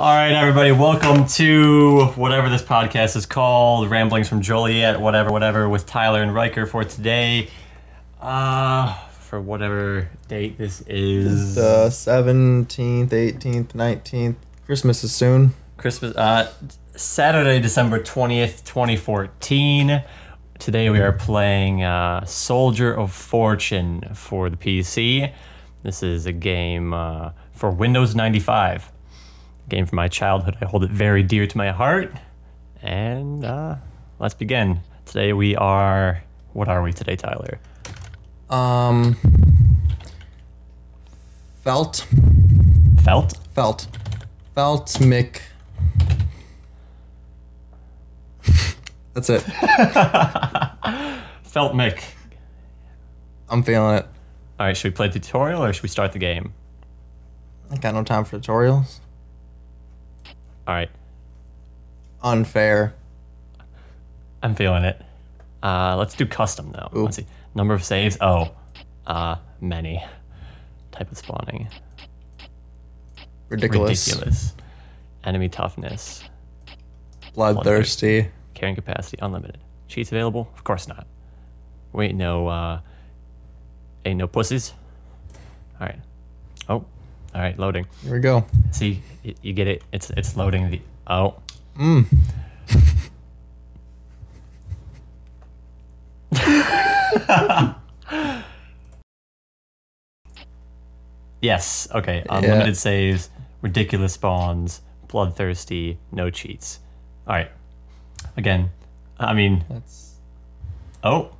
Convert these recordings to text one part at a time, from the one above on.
All right, everybody, welcome to whatever this podcast is called, Ramblings from Joliet, whatever, whatever, with Tyler and Ryker for today. Uh, for whatever date this is. The seventeenth, eighteenth, nineteenth. Christmas is soon. Christmas, uh, Saturday, December 20th, 2014. Today we are playing uh, Soldier of Fortune for the PC. This is a game uh, for Windows 95. Game from my childhood. I hold it very dear to my heart. And uh, let's begin. Today we are. What are we today, Tyler? Um, felt, Felt? felt, felt Mick. That's it. Felt Mick. I'm feeling it. All right, should we play the tutorial or should we start the game? I got no time for tutorials. All right, Unfair. I'm feeling it. Uh, let's do custom though. Ooh. Let's see. Number of saves. Oh, uh, many. Type of spawning. Ridiculous. Ridiculous. Enemy toughness. Bloodthirsty. Carrying capacity unlimited. Cheats available? Of course not. Wait, no. Uh, ain't no pussies. All right. Oh, all right. Loading. Here we go. See, you get it. It's it's loading the. Oh. Mm. Yes. Okay. Unlimited saves. Ridiculous spawns. Bloodthirsty. No cheats. All right. Again, I mean, That's oh,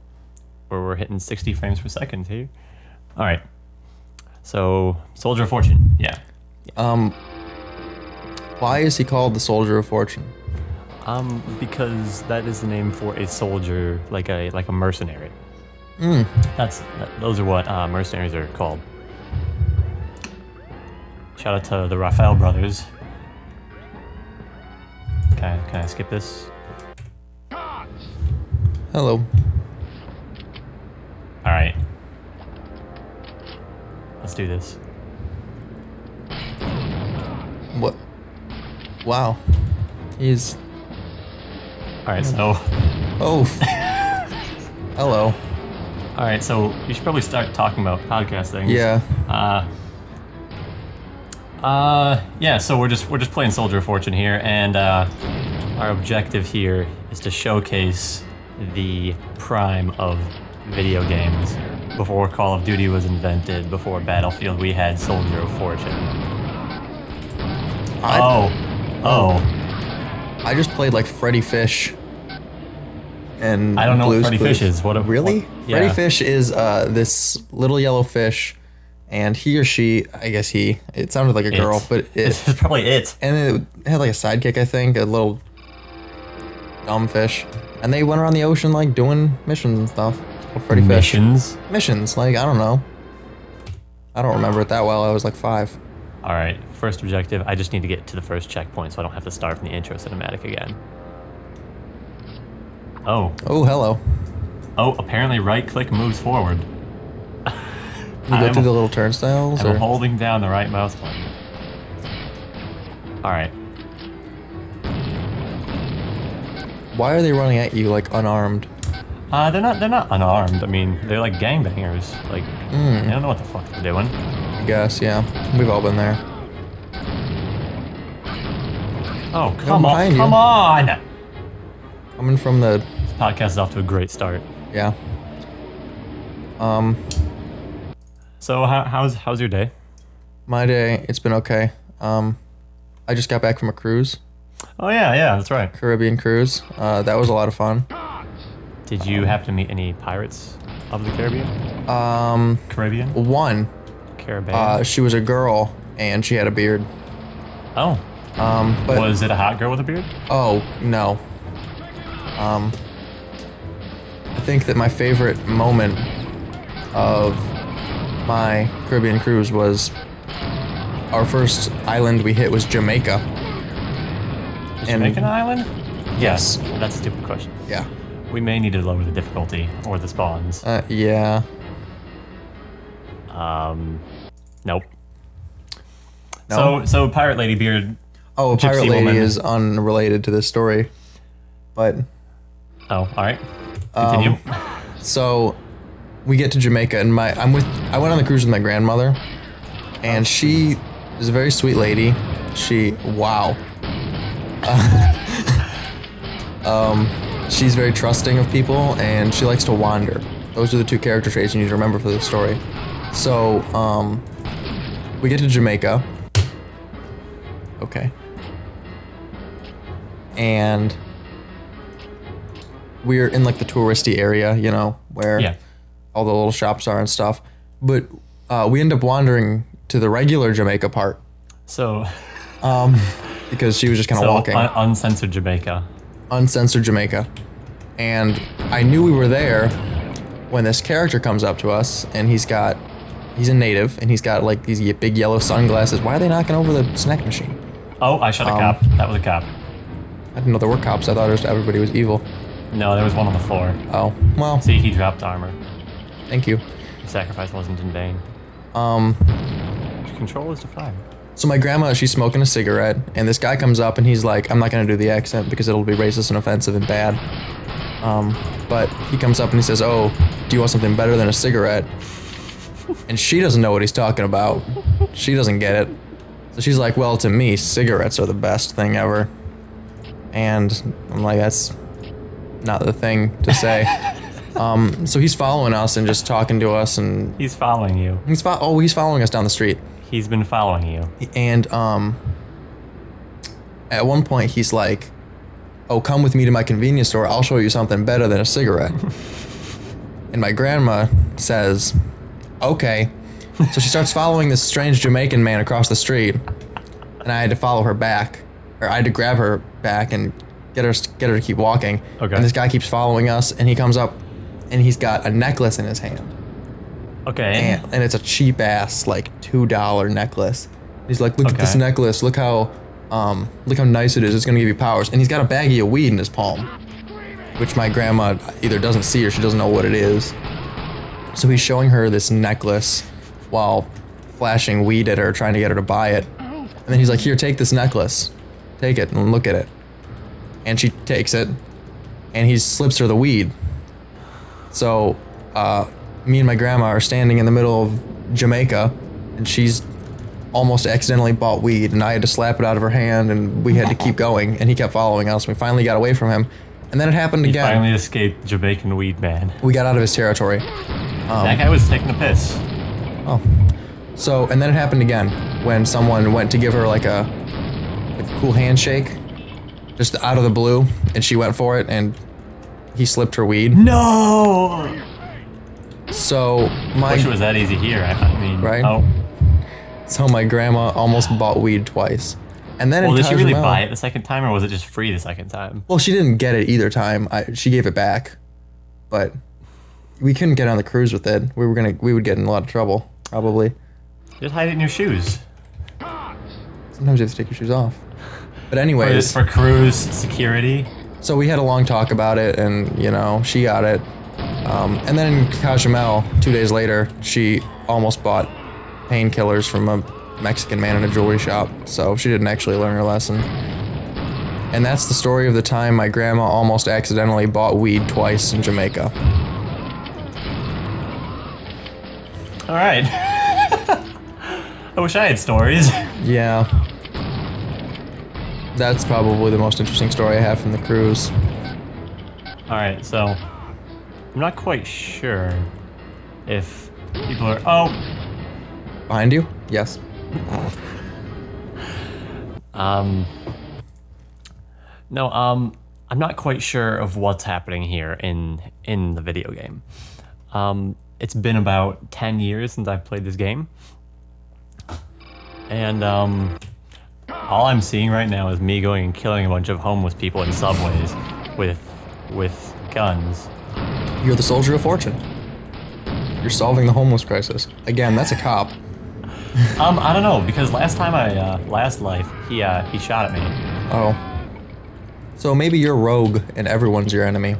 we're, we're hitting 60 frames per second here. All right. So, Soldier of Fortune. Yeah. um. Why is he called the Soldier of Fortune? Um, because that is the name for a soldier, like a like a mercenary. Mm. That's that, those are what uh, mercenaries are called. Shout out to the Raphael brothers. Can I, can I skip this? Hello. All right. Let's do this. What? Wow. He's. All right. So, Oh. Hello. all right. So we should probably start talking about podcast things. Yeah. Uh, uh, yeah. So we're just we're just playing Soldier of Fortune here, and uh, our objective here is to showcase the prime of video games. Before Call of Duty was invented, before Battlefield, we had Soldier of Fortune. I, oh, oh, I just played like Freddy Fish. And I don't know what Freddy Clues. Fish is. What a- really? what- Freddy. Fish is uh, this little yellow fish, and he or she, I guess he. It sounded like a girl, It. but it. is probably it. and it had like a sidekick, I think, a little dumb fish, and they went around the ocean like doing missions and stuff. Well, Freddy Fish Missions. missions, like I don't know. I don't remember it that well. I was like five. All right. First objective. I just need to get to the first checkpoint, so I don't have to start from the intro cinematic again. Oh, Oh, hello. Oh, apparently right click moves forward. You go I'm- through the little turnstiles, I'm or holding down the right mouse button. Alright. why are they running at you like unarmed? Uh, they're not they're not unarmed. I mean, they're like gangbangers. Like Hmm. they don't know what the fuck they're doing. I guess, yeah. We've all been there. Oh, come on. behind you. Come on. Coming from the This podcast is off to a great start. yeah. Um, So how, how's how's your day? my day, it's been okay. Um, I just got back from a cruise, Oh yeah, yeah, that's right. Caribbean cruise. Uh, that was a lot of fun. Did you happen to meet any pirates of the Caribbean? Um, Caribbean? one, Caribbean? uh, she was a girl and she had a beard. oh, Um, but was it a hot girl with a beard? oh no. Um, I think that my favorite moment of my Caribbean cruise was our first island we hit was Jamaica. Is And- Jamaica island? Yes. That's a stupid question. Yeah. We may need to lower the difficulty or the spawns. Uh, yeah. Um, nope. No? So, so Pirate Lady Beard. Oh, a pirate lady woman. is unrelated to this story, but Oh, all right. Continue. Um, so we get to Jamaica, and my I'm with I went on the cruise with my grandmother, and she is a very sweet lady. She wow. um, she's very trusting of people, and she likes to wander. Those are the two character traits you need to remember for this story. So um, we get to Jamaica. Okay. And we're in like the touristy area, you know, where yeah. all the little shops are and stuff. But uh, we end up wandering to the regular Jamaica part So, um, because she was just kind of so walking, un- uncensored Jamaica. Uncensored Jamaica. And I knew we were there when this character comes up to us, and he's got, he's a native, and he's got like these big yellow sunglasses. Why are they knocking over the snack machine? Oh, I shot a Um, cop. That was a cop. I didn't know there were cops. I thought it was, everybody was evil. No, there was one on the floor. Oh, well, See, he dropped armor. thank you. The sacrifice wasn't in vain. Um, Control is to fire. So my grandma, she's smoking a cigarette, and this guy comes up and he's like, I'm not gonna do the accent because it'll be racist and offensive and bad. Um, but he comes up and he says, Oh, do you want something better than a cigarette? And she doesn't know what he's talking about. She doesn't get it. So she's like, Well, to me, cigarettes are the best thing ever. And I'm like, That's not the thing to say. um, so he's following us and just talking to us, and He's following you. he's fo- oh, he's following us down the street. He's been following you. And um, at one point, he's like, "Oh, come with me to my convenience store. I'll show you something better than a cigarette." and my grandma says, "Okay." So she starts following this strange Jamaican man across the street, and I had to follow her back, or I had to grab her back and get her get her to keep walking. Okay. And this guy keeps following us, and he comes up, and he's got a necklace in his hand Okay. and, and it's a cheap ass like two dollar necklace. He's like, look at this necklace. Look how, um, look how nice it is. It's gonna give you powers. And he's got a baggie of weed in his palm, which my grandma either doesn't see or she doesn't know what it is. So he's showing her this necklace while flashing weed at her, trying to get her to buy it. And then he's like, here, take this necklace, take it and look at it. And she takes it, and he slips her the weed. So, uh, me and my grandma are standing in the middle of Jamaica, and she's almost accidentally bought weed, and I had to slap it out of her hand, and we had to keep going, and he kept following us. We finally got away from him, and then it happened he again. finally escaped Jamaican weed man. we got out of his territory. that um, guy was taking a piss. Oh, so and then it happened again when someone went to give her like a, like a cool handshake, just out of the blue, and she went for it, and he slipped her weed. No. So my Wish it was that easy here. I, mean, Right? Oh, so my grandma almost bought weed twice, and then well, did she really buy it the second time, or was it just free the second time? Well, she didn't get it either time. I, she gave it back, but we couldn't get on the cruise with it. We were gonna, we would get in a lot of trouble, probably. Just hide it in your shoes. Sometimes you have to take your shoes off. But For, anyways, for cruise security. so we had a long talk about it, and you know, she got it. Um, and then in Cozumel, two days later, she almost bought painkillers from a Mexican man in a jewelry shop. So she didn't actually learn her lesson. And that's the story of the time my grandma almost accidentally bought weed twice in Jamaica. All right. I wish I had stories. Yeah. That's probably the most interesting story I have from the cruise. All right, so I'm not quite sure if people are. Oh, Behind you? Yes. um, no, um, I'm not quite sure of what's happening here in in the video game. Um, it's been about ten years since I've played this game, and um, all I'm seeing right now is me going and killing a bunch of homeless people in subways with with guns. You're the soldier of fortune. You're solving the homeless crisis. Again, that's a cop. Um, I don't know because last time I uh, last life he uh, he shot at me. Oh. So maybe you're rogue and everyone's your enemy.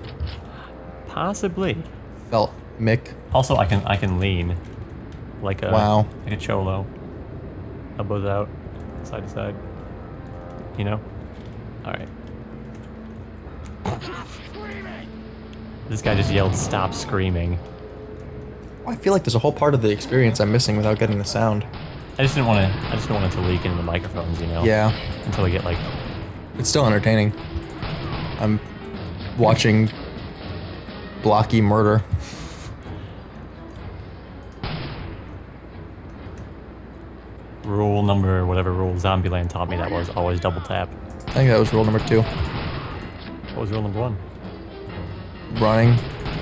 Possibly. Felt Mick. Also, I can I can lean, like a Wow. like a cholo. Elbows out, side to side. You know? Alright. This guy just yelled, stop screaming. I feel like there's a whole part of the experience I'm missing without getting the sound. I just didn't want to. I just didn't want it to leak into the microphones, you know. Yeah, Until we get like. it's still entertaining. I'm watching blocky murder. Rule number, whatever rule Zombieland taught me that was always double tap. I think that was rule number two. What was rule number one? Running,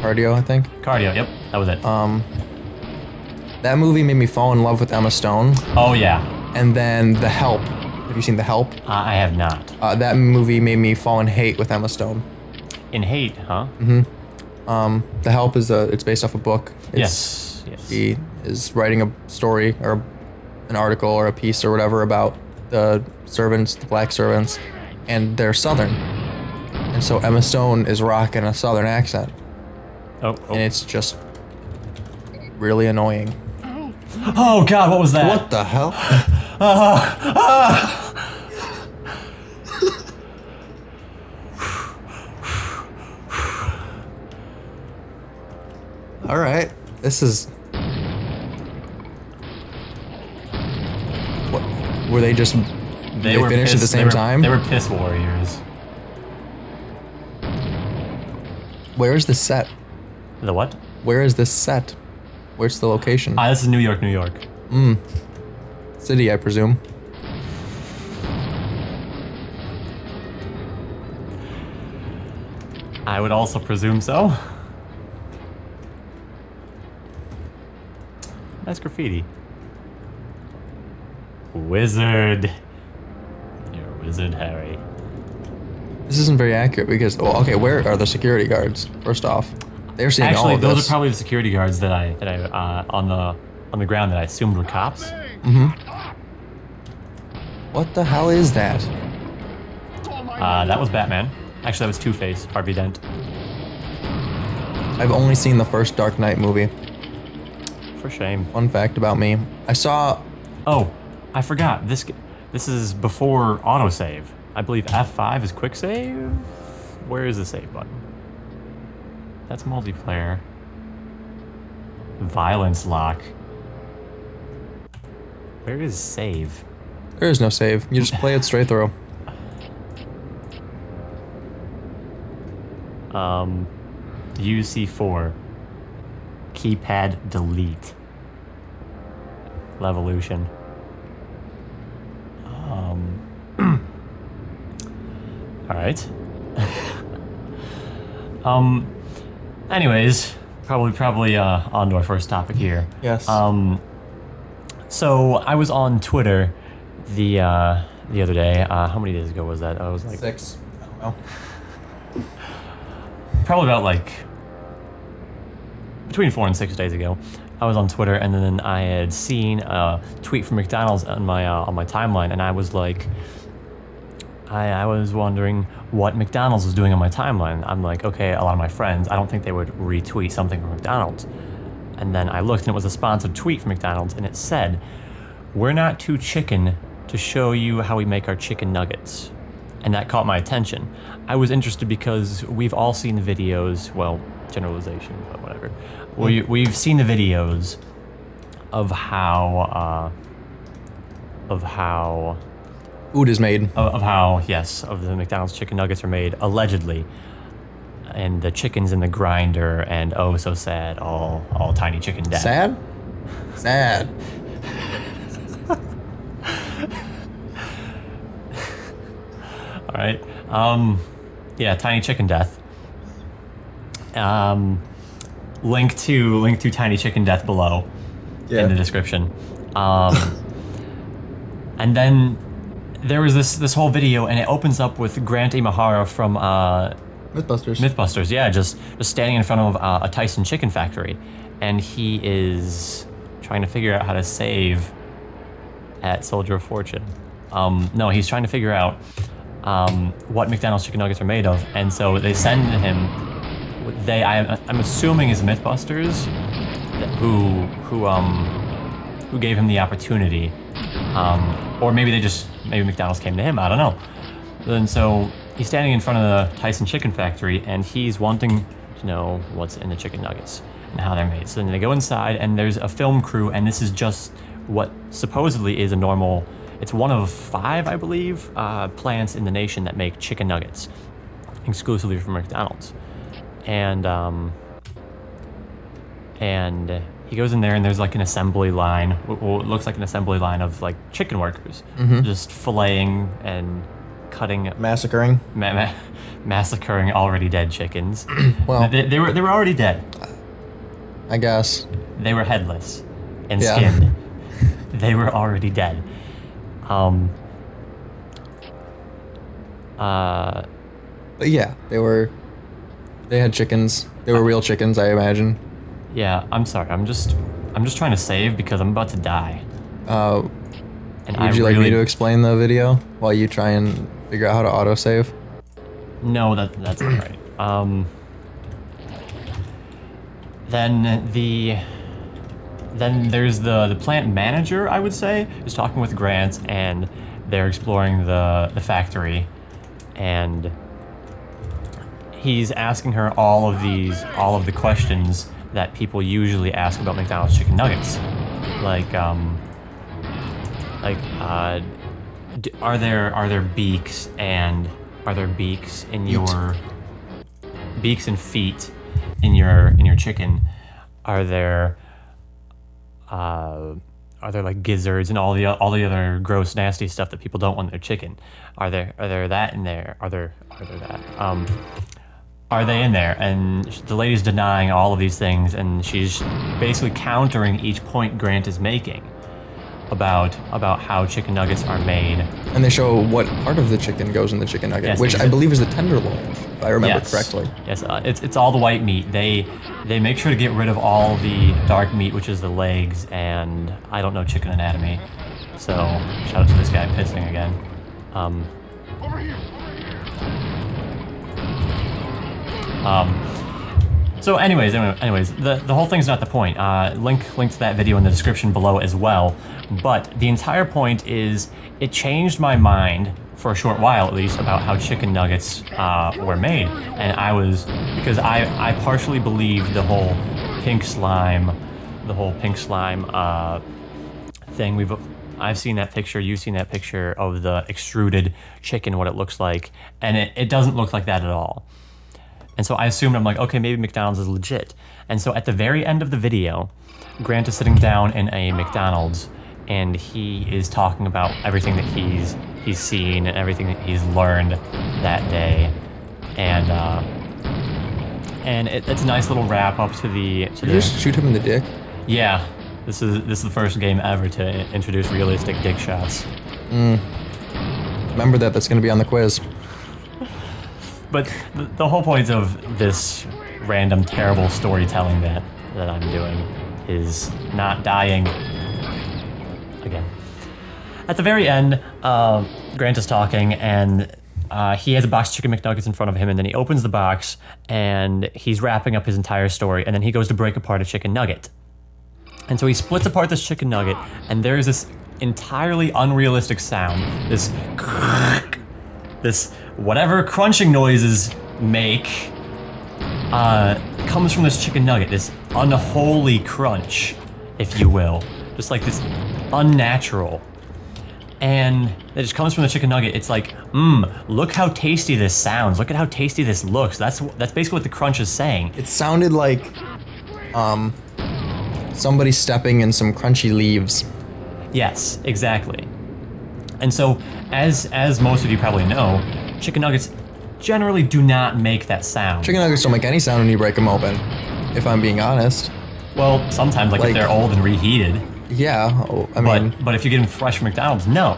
cardio, I think. Cardio. Yep, that was it. Um, that movie made me fall in love with Emma Stone. oh yeah, And then The Help. Have you seen The Help? uh, I have not. Uh, that movie made me fall in hate with Emma Stone. In hate, huh? Mm-hmm. Um, The Help is a. It's based off a book. It's, yes. Yes. She is writing a story or an article or a piece or whatever about the servants, the black servants, and they're Southern. And so Emma Stone is rocking a Southern accent, Oh. oh. and Oh. it's just really annoying. oh God, what was that? What the hell? Ah, ah. All right, this is. What? Were they just? They, they were finished at the same they were- time? They were piss warriors. Where is this set? The what? Where is this set? Where's the location? Ah, this is New York, New York. City, I presume. I would also presume so. Nice graffiti. Wizard. You're a wizard, Harry. This isn't very accurate because. Well, okay, where are the security guards? First off, they're seeing all Actually, of those this. are probably the security guards that I that I uh, on the on the ground that I assumed were cops. Mm-hmm. What the hell is that? Uh, that was Batman. Actually, that was Two Face, Harvey Dent. I've only seen the first Dark Knight movie. For shame. Fun fact about me: I saw. Oh, I forgot. This this is before autosave. I believe F5 is quick save. Where is the save button? That's multiplayer. Violence lock. Where is save? There is no save. You just play it straight through. Um, UC4. Keypad delete. Levolution. Um. All right. um. Anyways, probably probably uh, on to our first topic here. Yes. Um. So I was on Twitter the uh, the other day. Uh, how many days ago was that? I was like Six. I don't know. probably about like between four and six days ago. I was on Twitter and then I had seen a tweet from McDonald's on my uh, on my timeline, and I was like, I, I was wondering what McDonald's was doing on my timeline. I'm like, okay, a lot of my friends, I don't think they would retweet something from McDonald's. And then I looked and it was a sponsored tweet from McDonald's, and it said, "We're not too chicken to show you how we make our chicken nuggets." and that caught my attention. I was interested because we've all seen the videos, well, generalization, but whatever. We, we've seen the videos of how, uh, of how, Food is made. of, of how, yes, of the McDonald's chicken nuggets are made, allegedly. And the chicken's in the grinder, and oh, so sad, all, all tiny chicken dead. Sad. Sad. All right. Um, yeah, Tiny Chicken Death. Um, link to link to Tiny Chicken Death below in the description. Um, and then there was this this whole video, and it opens up with Grant Imahara from uh, Mythbusters. MythBusters. Yeah, just just standing in front of uh, a Tyson chicken factory, and he is trying to figure out how to save at Soldier of Fortune. Um, no, he's trying to figure out um, what McDonald's chicken nuggets are made of, and so they send him. They, I, I'm assuming, is MythBusters, who who um who gave him the opportunity, um, or maybe they just maybe McDonald's came to him. I don't know. And so he's standing in front of the Tyson Chicken Factory, and he's wanting to know what's in the chicken nuggets and how they're made. So then they go inside, and there's a film crew, and this is just what supposedly is a normal. It's one of five, I believe, uh, plants in the nation that make chicken nuggets exclusively from McDonald's, and um, and he goes in there and there's like an assembly line well it looks like an assembly line of like chicken workers just filleting and cutting Massacring. ma- ma- massacring already dead chickens Well, they, they were they were already dead I guess. they were headless and Yeah. skinned they were already dead um uh But yeah, they were. They had chickens. They were real chickens, I imagine. Yeah i'm sorry i'm just i'm just trying to save because i'm about to die Uh, and would I you like really me to explain the video while you try and figure out how to autosave? No, that that's all right. Um, then the then there's the the plant manager. I would say is talking with Grant, and they're exploring the the factory, and he's asking her all of these all of the questions that people usually ask about McDonald's chicken nuggets, like um, like uh, d- are there are there beaks and are there beaks in your beaks and feet in your in your chicken? Are there uh, are there like gizzards and all the all the other gross nasty stuff that people don't want in their chicken? Are there are there that in there? Are there are there that? Um, are they in there? And the lady's denying all of these things, and she's basically countering each point Grant is making about about how chicken nuggets are made. And they show what part of the chicken goes in the chicken nugget, Yes, which I believe is the tenderloin, if I remember yes. correctly. Yes, uh, it's it's all the white meat. They they make sure to get rid of all the dark meat, which is the legs, and I don't know chicken anatomy. So shout out to this guy pissing again. Um, um, so anyways, anyway- anyways, the, the whole thing's not the point. Uh, link link to that video in the description below as well. But the entire point is it changed my mind for a short while at least about how chicken nuggets uh, were made, and I was because I I partially believed the whole pink slime, the whole pink slime uh, thing. We've I've seen that picture. You've seen that picture of the extruded chicken, what it looks like, and it, it doesn't look like that at all. And so I assumed I'm like, okay, maybe McDonald's is legit. And so at the very end of the video, Grant is sitting down in a McDonald's and he is talking about everything that he's he's seen and everything that he's learned that day. And uh, and it, it's a nice little wrap up to the to Did you just shoot him in the dick? yeah. This is this is the first game ever to introduce realistic dick shots. Remember that, that's going to be on the quiz. But the, whole point of this random terrible storytelling that that I'm doing is not dying again. At the very end, uh, Grant is talking and. Uh, he has a box of chicken McNuggets in front of him, and then he opens the box and he's wrapping up his entire story. And then he goes to break apart a chicken nugget. And so he splits apart this chicken nugget, and there's this entirely unrealistic sound. This this whatever crunching noises make uh, comes from this chicken nugget. This unholy crunch, if you will, just like this unnatural. And it just comes from the chicken nugget. It's like, mmm, look how tasty this sounds. Look at how tasty this looks. That's that's basically what the crunch is saying. It sounded like um, somebody stepping in some crunchy leaves. Yes, exactly. And so, as as most of you probably know, chicken nuggets generally do not make that sound. Chicken nuggets don't make any sound when you break them open, if I'm being honest. well, sometimes like, Like- if they're old and reheated, Yeah, oh, I but mean, but if you get them fresh from McDonald's, no.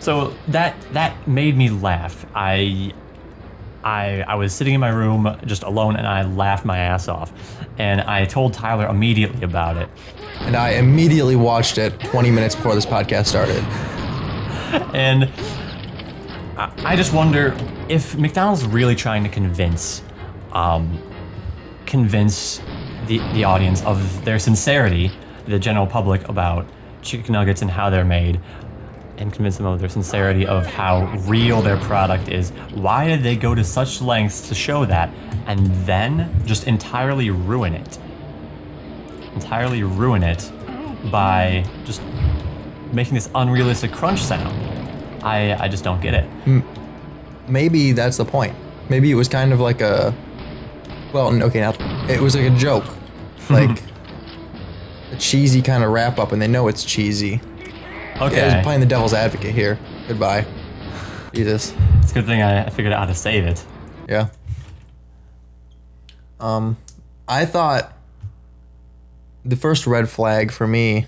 So that that made me laugh. I I I was sitting in my room just alone and I laughed my ass off. And I told Tyler immediately about it. and I immediately watched it 20 minutes before this podcast started. And I, just wonder if McDonald's really trying to convince, um, convince the, the audience of their sincerity, the general public about chicken nuggets and how they're made. and convince them of their sincerity of how real their product is. Why did they go to such lengths to show that and then just entirely ruin it? Entirely ruin it by just making this unrealistic crunch sound. I I just don't get it. Maybe that's the point. Maybe it was kind of like a. Well, okay, now it was like a joke, like a cheesy kind of wrap up, and they know it's cheesy. Yeah, I Okay, was playing the devil's advocate here. Goodbye. Jesus. it's a good thing I, I figured out how to save it. Yeah. Um, I thought the first red flag for me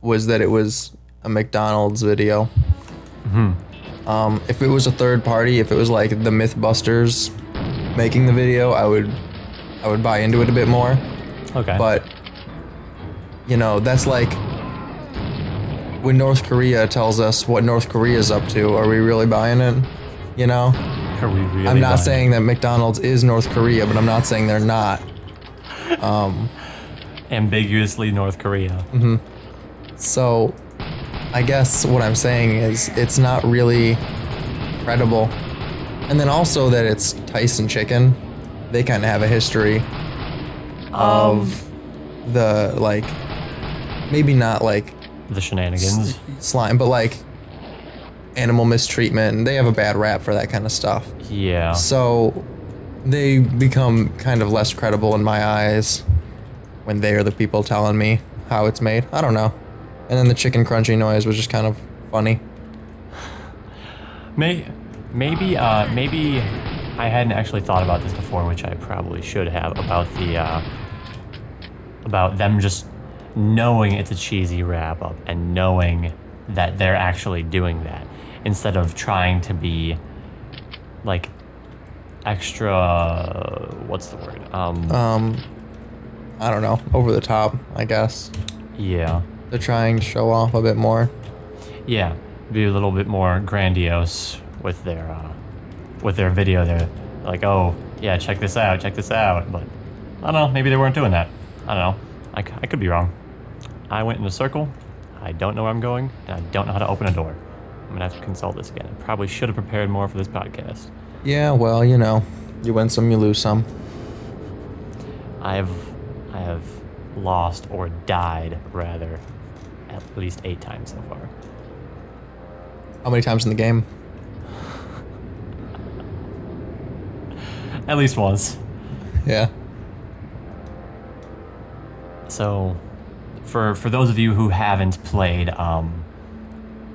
was that it was a McDonald's video. Um, if it was a third party, if it was like the MythBusters making the video, I would, I would buy into it a bit more. Okay, But, you know, that's like when North Korea tells us what North Korea's up to. Are we really buying it? You know. are we really? I'm not saying that McDonald's is North Korea, but I'm not saying they're not. Um. ambiguously North Korea. Mm-hmm. So, I guess what I'm saying is it's not really credible. And then also that it's Tyson Chicken. They kind of have a history of the like maybe not like The shenanigans. slime, but like animal mistreatment. They have a bad rap for that kind of stuff. Yeah. So they become kind of less credible in my eyes when they are the people telling me how it's made. I don't know. And then the chicken crunchy noise was just kind of funny. May, maybe, uh, maybe I hadn't actually thought about this before, which I probably should have about the, uh, about them just knowing it's a cheesy wrap up and knowing that they're actually doing that instead of trying to be like extra. What's the word? Um, Um, I don't know, over the top, I guess. yeah, They're trying to show off a bit more. yeah, be a little bit more grandiose with their, uh, with their video. They're like, oh yeah, check this out, check this out. But I don't know, maybe they weren't doing that. I don't know. I, I could be wrong. I went in a circle. I don't know where I'm going, and I don't know how to open a door. I'm gonna have to consult this again. I probably should have prepared more for this podcast. Yeah, well, you know, you win some, you lose some. I have, I have lost or died rather, at least eight times so far. How many times in the game? At least once. Yeah. So, for for those of you who haven't played um,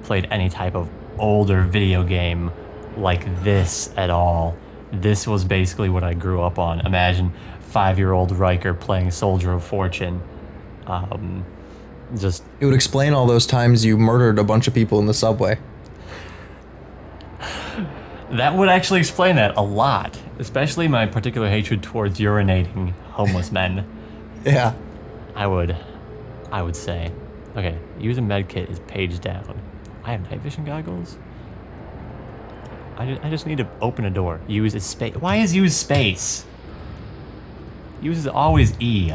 played any type of older video game like this at all, this was basically what I grew up on. Imagine five year old Ryker playing Soldier of Fortune. Um, just It would explain all those times you murdered a bunch of people in the subway. that would actually explain that a lot, especially my particular hatred towards urinating homeless men. Yeah. I would, I would say, okay, use a med kit is page down. I have night vision goggles. I just, I just need to open a door. Use a space. Why is use space? Use is always E.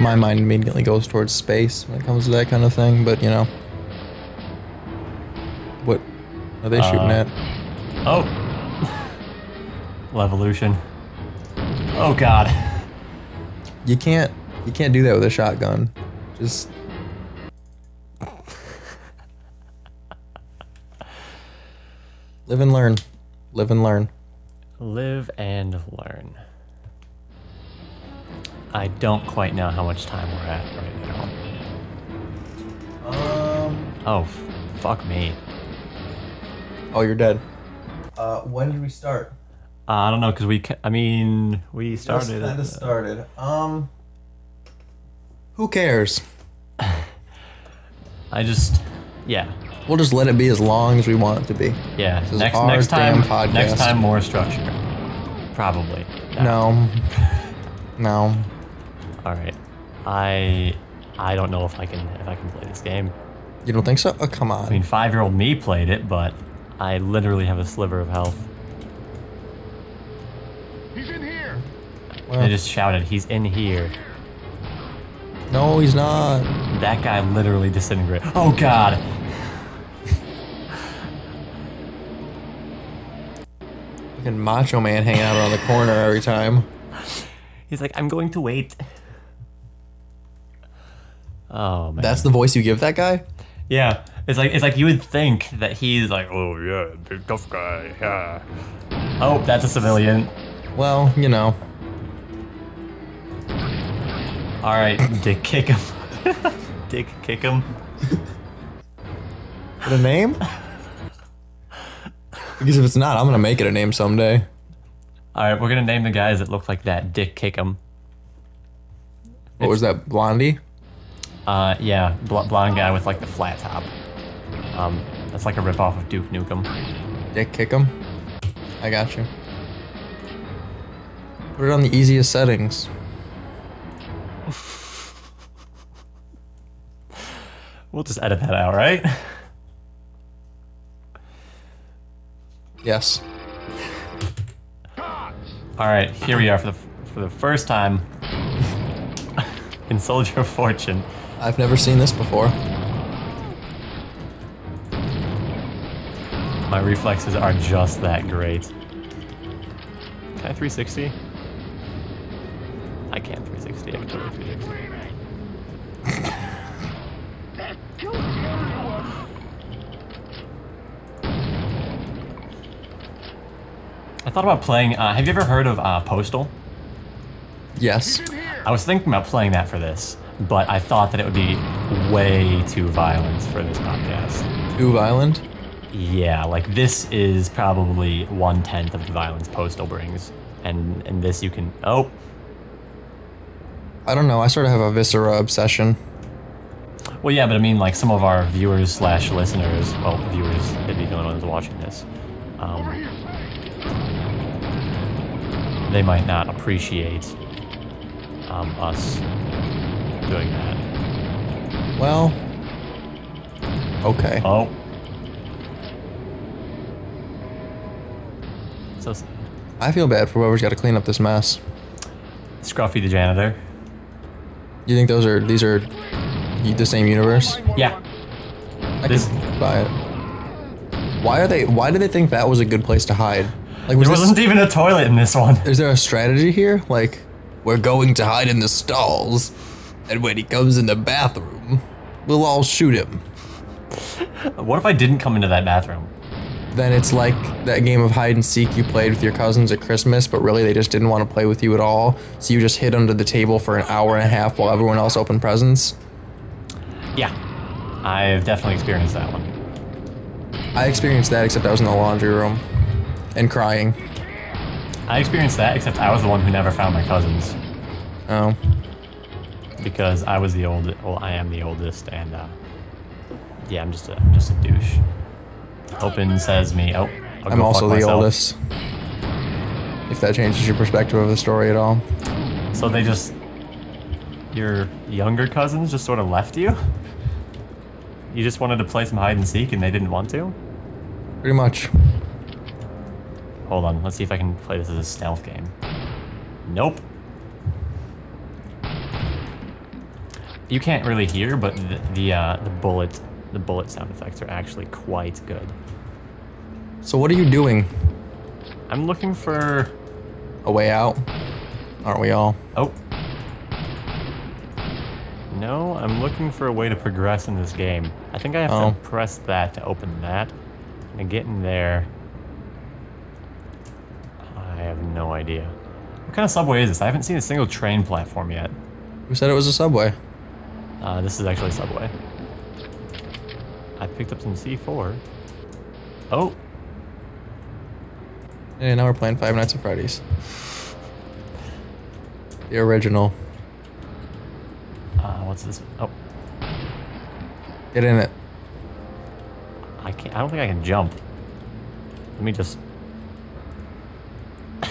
My mind immediately goes towards space when it comes to that kind of thing, but you know. What are they shooting Uh, at? Oh. Levolution. Oh God. You can't you can't do that with a shotgun. Just live and learn. Live and learn. Live and learn. I don't quite know how much time we're at right now. Um Oh, f- fuck me. Oh, you're dead. Uh when did we start? Uh, I don't know because we. Ca- I mean, we started. kind of started. Um Who cares? I just. Yeah. We'll just let it be as long as we want it to be. Yeah. is Next our next time. podcast. Next time more structure. Probably. No. No. All right. I. I don't know if I can if I can play this game. You don't think so? Oh, come on. I mean, five year old me played it, but I literally have a sliver of health. He's in here. Well, They just shouted, "He's in here." no, he's not. That guy literally disintegrated. Oh god. Fucking Macho Man hanging out around the corner every time. He's like, I'm going to wait. Oh man. That's the voice you give that guy? Yeah, it's like it's like you would think that he's like, oh yeah, big tough guy. Yeah. Oh, that's a civilian. Well, you know. All right, dick kick him. dick kick him. The name? because if it's not, I'm gonna make it a name someday. All right, we're gonna name the guys that look like that. Dick kick him. What was that, Blondie? Uh, yeah, bl- blonde guy with like the flat top. Um, that's like a ripoff of Duke Nukem. Dick kick him? I got you. Put it on the easiest settings. We'll just edit that out, right? Yes. All right, here we are for the for the first time in Soldier of Fortune. I've never seen this before. My reflexes are just that great. Can I 360? I can't 360. I can totally 360. I thought about playing. Uh, have you ever heard of uh, Postal? Yes. I was thinking about playing that for this, but I thought that it would be way too violent for this podcast. Too violent? Yeah, like this is probably one tenth of the violence Postal brings, and and this you can. Oh, I don't know. I sort of have a viscera obsession. well, yeah, but I mean, like some of our viewers slash listeners, well, viewers, they'd be the only ones watching this. Um, they might not appreciate um, us doing that. Well. Okay. Oh. So sad. I feel bad for whoever's got to clean up this mess. Scruffy the janitor. You think those are these are the same universe? Yeah. I This- could buy it. Why are they? Why do they think that was a good place to hide? Like, was There this, wasn't even a toilet in this one. is there a strategy here? Like, we're going to hide in the stalls, and when he comes in the bathroom, we'll all shoot him. What if I didn't come into that bathroom? Then it's like that game of hide and seek you played with your cousins at Christmas, but really they just didn't want to play with you at all. So you just hid under the table for an hour and a half while everyone else opened presents. Yeah. I've definitely experienced that one. I experienced that, except I was in the laundry room and crying. I experienced that, except I was the one who never found my cousins Oh, because I was the old. Well, I am the oldest, and uh, yeah, I'm just a I'm just a douche. Open says me. Oh, I'll I'm also the myself. oldest. If that changes your perspective of the story at all. So they just your younger cousins just sort of left you. You just wanted to play some hide and seek, and they didn't want to. Pretty much. Hold on, let's see if I can play this as a stealth game. Nope. You can't really hear, but the the, uh, the bullet the bullet sound effects are actually quite good. So what are you doing? I'm looking for A way out? Aren't we all? oh. No, I'm looking for a way to progress in this game. I think I have Oh. to press that to open that. And get in there. I have no idea. What kind of subway is this? I haven't seen a single train platform yet. Who said it was a subway? Uh, this is actually Subway. I picked up some C4. Oh, Yeah, now we're playing Five Nights at Freddy's. The original. uh, what's this? Oh, Get in it. I can't. I don't think I can jump. Let me just.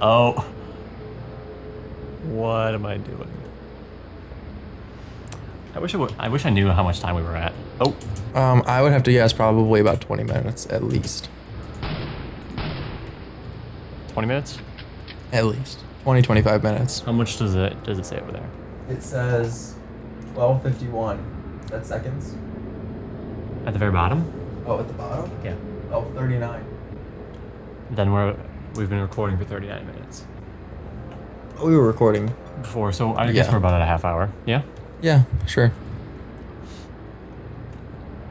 oh. What am I doing? I wish I would. I wish I knew how much time we were at. Oh, Um, I would have to guess probably about 20 minutes at least. 20 minutes. At least. 20, 25 minutes. How much does it does it say over there? It says Twelve fifty one. Is that seconds? At the very bottom? Oh, at the bottom? Yeah. Oh, 39. Then we're we've been recording for 39 minutes Oh, we were recording. before, so I guess Yeah. we're about at a half hour. Yeah. Yeah, sure.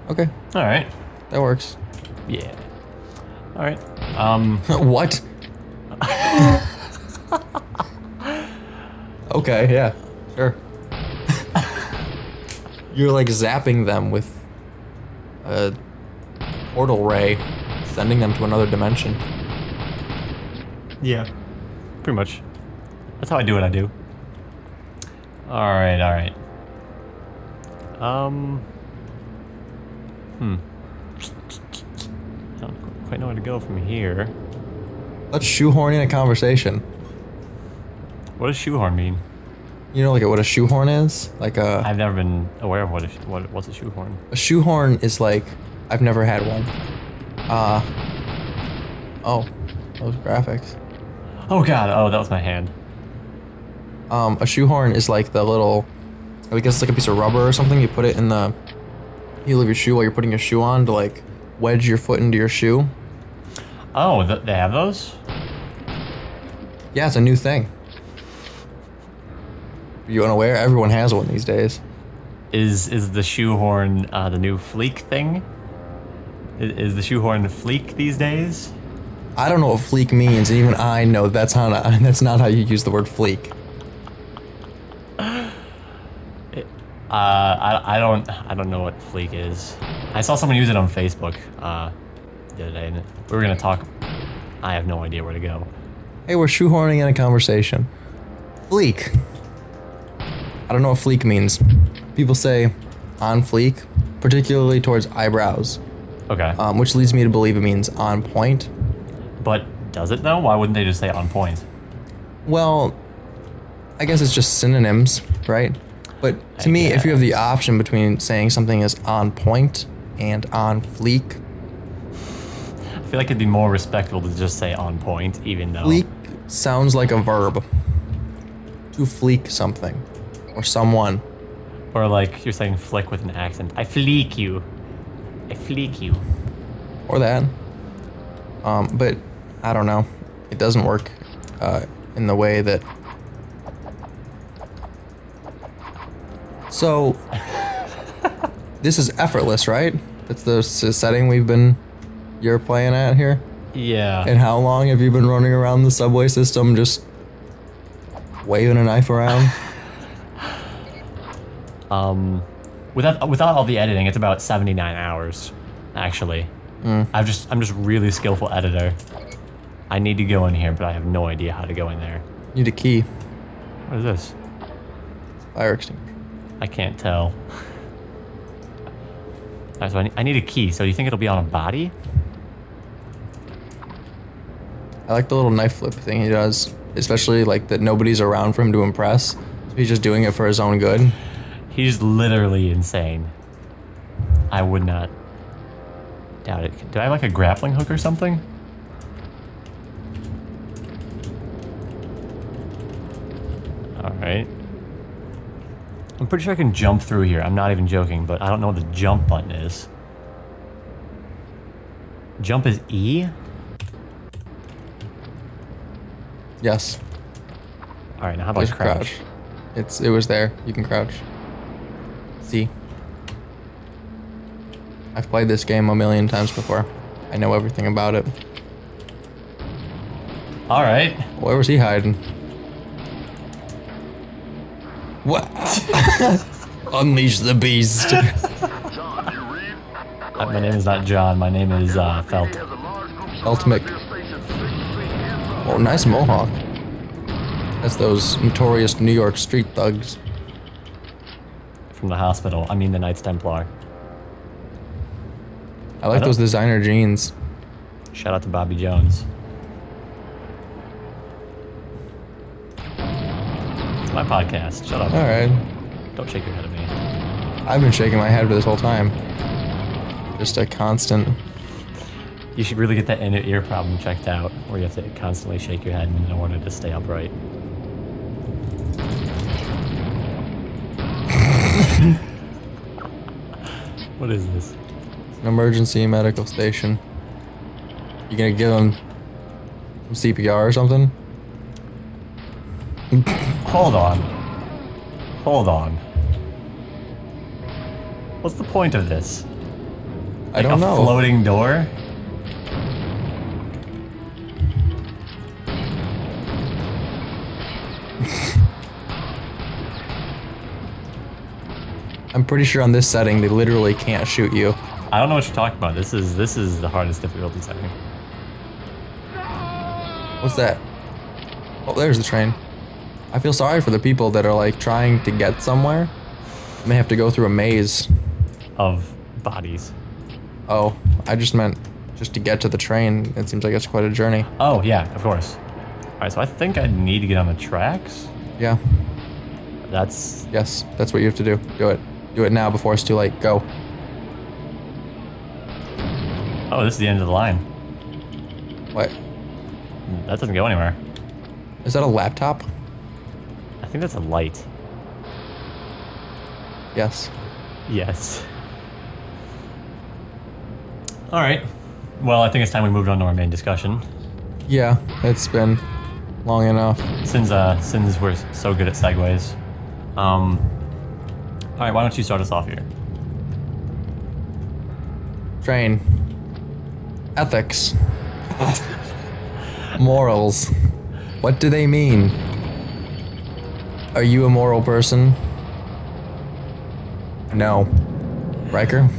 Okay, All right. that works. Yeah. All right. Um. what? okay, yeah, sure. You're like zapping them with a portal ray, sending them to another dimension. Yeah. Pretty much. That's how I do what I do. All right. All right. Um. Hmm. I don't quite know where to go from here. Let's shoehorn in a conversation. What does shoehorn mean? You know, like what a shoehorn is? Like a I've never been aware of what a, what what's a shoehorn. a shoehorn is like I've never had one. Uh oh, those graphics. Oh God! Oh, that was my hand. Um, a shoehorn is like the little, I guess it's like a piece of rubber or something. You put it in the heel of your shoe while you're putting your shoe on to like wedge your foot into your shoe. Oh, th- they have those. Yeah, it's a new thing. Are you unaware? Everyone has one these days. Is is the shoehorn uh, the new fleek thing? Is, is the shoehorn fleek these days? I don't know what fleek means, and even I know that's not that's not how you use the word fleek. Uh, I, I don't I don't know what fleek is. I saw someone use it on Facebook uh, the other day, and we were gonna talk. I have no idea where to go. Hey, we're shoehorning in a conversation. Fleek. I don't know what fleek means. People say on fleek, particularly towards eyebrows, Okay, um, which leads me to believe it means on point. but does it though? Why wouldn't they just say on point? Well, I guess it's just synonyms, right? But to I me, if you have the option between saying something is on point and on fleek, I feel like it'd be more respectful to just say on point, even though. fleek sounds like a verb. To fleek something or someone. Or like you're saying flick with an accent. I fleek you. I fleek you. or that. Um, but I don't know. It doesn't work uh, in the way that. So, this is effortless, right? That's the setting we've been. You're playing at here. Yeah. And how long have you been running around the subway system just waving a knife around? Um, without without all the editing, it's about seventy nine hours, actually. I've just I'm just really skillful editor. I need to go in here, but I have no idea how to go in there. Need a key. What is this? Fire extinguisher. I can't tell. Alright, so I need, I need a key. So do you think it'll be on a body? I like the little knife flip thing he does, especially like that nobody's around for him to impress. So he's just doing it for his own good. He's literally insane. I would not doubt it. Do I have like a grappling hook or something? Alright. I'm pretty sure I can jump through here. I'm not even joking, but I don't know what the jump button is. Jump is E? Yes. Alright, now how about I crouch? It's it was there. You can crouch. See. I've played this game a million times before. I know everything about it. Alright. Where was he hiding? What? Unleash the beast. My name is not John, my name is uh, Felt. Ultimate. Oh, nice mohawk. That's those notorious New York street thugs. From the hospital. I mean the Knights Templar. I like don't- those designer jeans. Shout out to Bobby Jones. My podcast. Shut up. All right. Don't shake your head at me. I've been shaking my head for this whole time. Just a constant. You should really get that inner ear problem checked out, where you have to constantly shake your head in order to stay upright. What is this? An emergency medical station. You gonna give him some CPR or something? Hold on. Hold on. What's the point of this? I don't a know. floating door? I'm pretty sure on this setting they literally can't shoot you. I don't know what you're talking about. This is this is the hardest difficulty setting. What's that? Oh, there's the train. I feel sorry for the people that are like trying to get somewhere. They have to go through a maze. Of bodies. Oh, I just meant just to get to the train. It seems like it's quite a journey. Oh yeah, of course. Alright, so I think I need to get on the tracks. Yeah, That's yes, that's what you have to do. Do it. Do it now before it's too late. Go. Oh, this is the end of the line. What? That doesn't go anywhere. Is that a laptop? I think that's a light. Yes. Yes. Alright. Well, I think it's time we moved on to our main discussion. Yeah, it's been long enough. Since uh since we're so good at segues. Um Alright, why don't you start us off here? Train. Ethics. Morals. What do they mean? Are you a moral person? No. Ryker?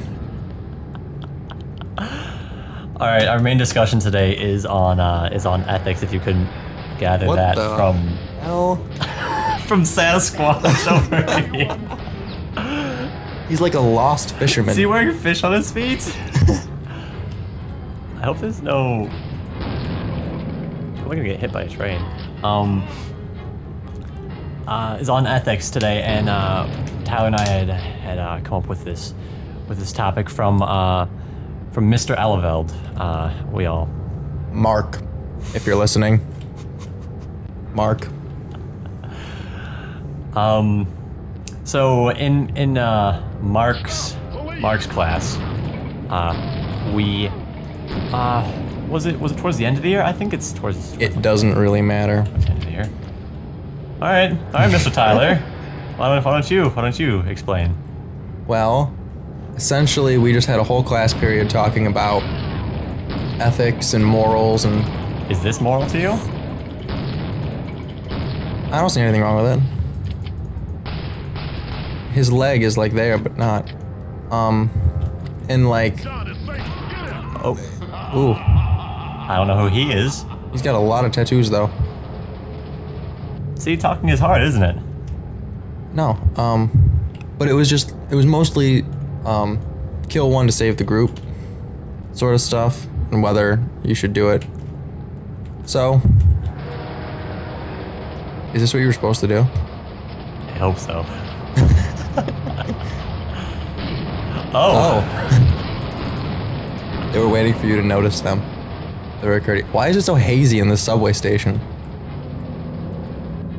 Alright, our main discussion today is on uh is on ethics if you couldn't gather What that from Hell. from Sasquatch over here. He's like a lost fisherman. Is he wearing fish on his feet? I hope there's no. I'm gonna get hit by a train. Um, uh, is on ethics today, and uh, Tyler and I had had uh, come up with this with this topic from uh, from Mr. Eleveld. Uh, we all Mark, if you're listening. Mark. Um, so in in uh, Mark's Mark's class, uh, we uh, was it was it towards the end of the year? I think it's towards It doesn't really matter. the end of the year. All right, all right, Mr. Tyler. why don't why don't you why don't you explain? Well, essentially, we just had a whole class period talking about ethics and morals, and Is this moral to you? I don't see anything wrong with it. His leg is like there, but not. Um, and like, Oh, ooh, I don't know who he is. he's got a lot of tattoos though. See, talking is hard, isn't it? No, um, but it was just, it was mostly, um, kill one to save the group, sort of stuff, and whether you should do it. So, is this what you were supposed to do? I hope so. oh. They were waiting for you to notice them. They were courteous. Why is it so hazy in this subway station?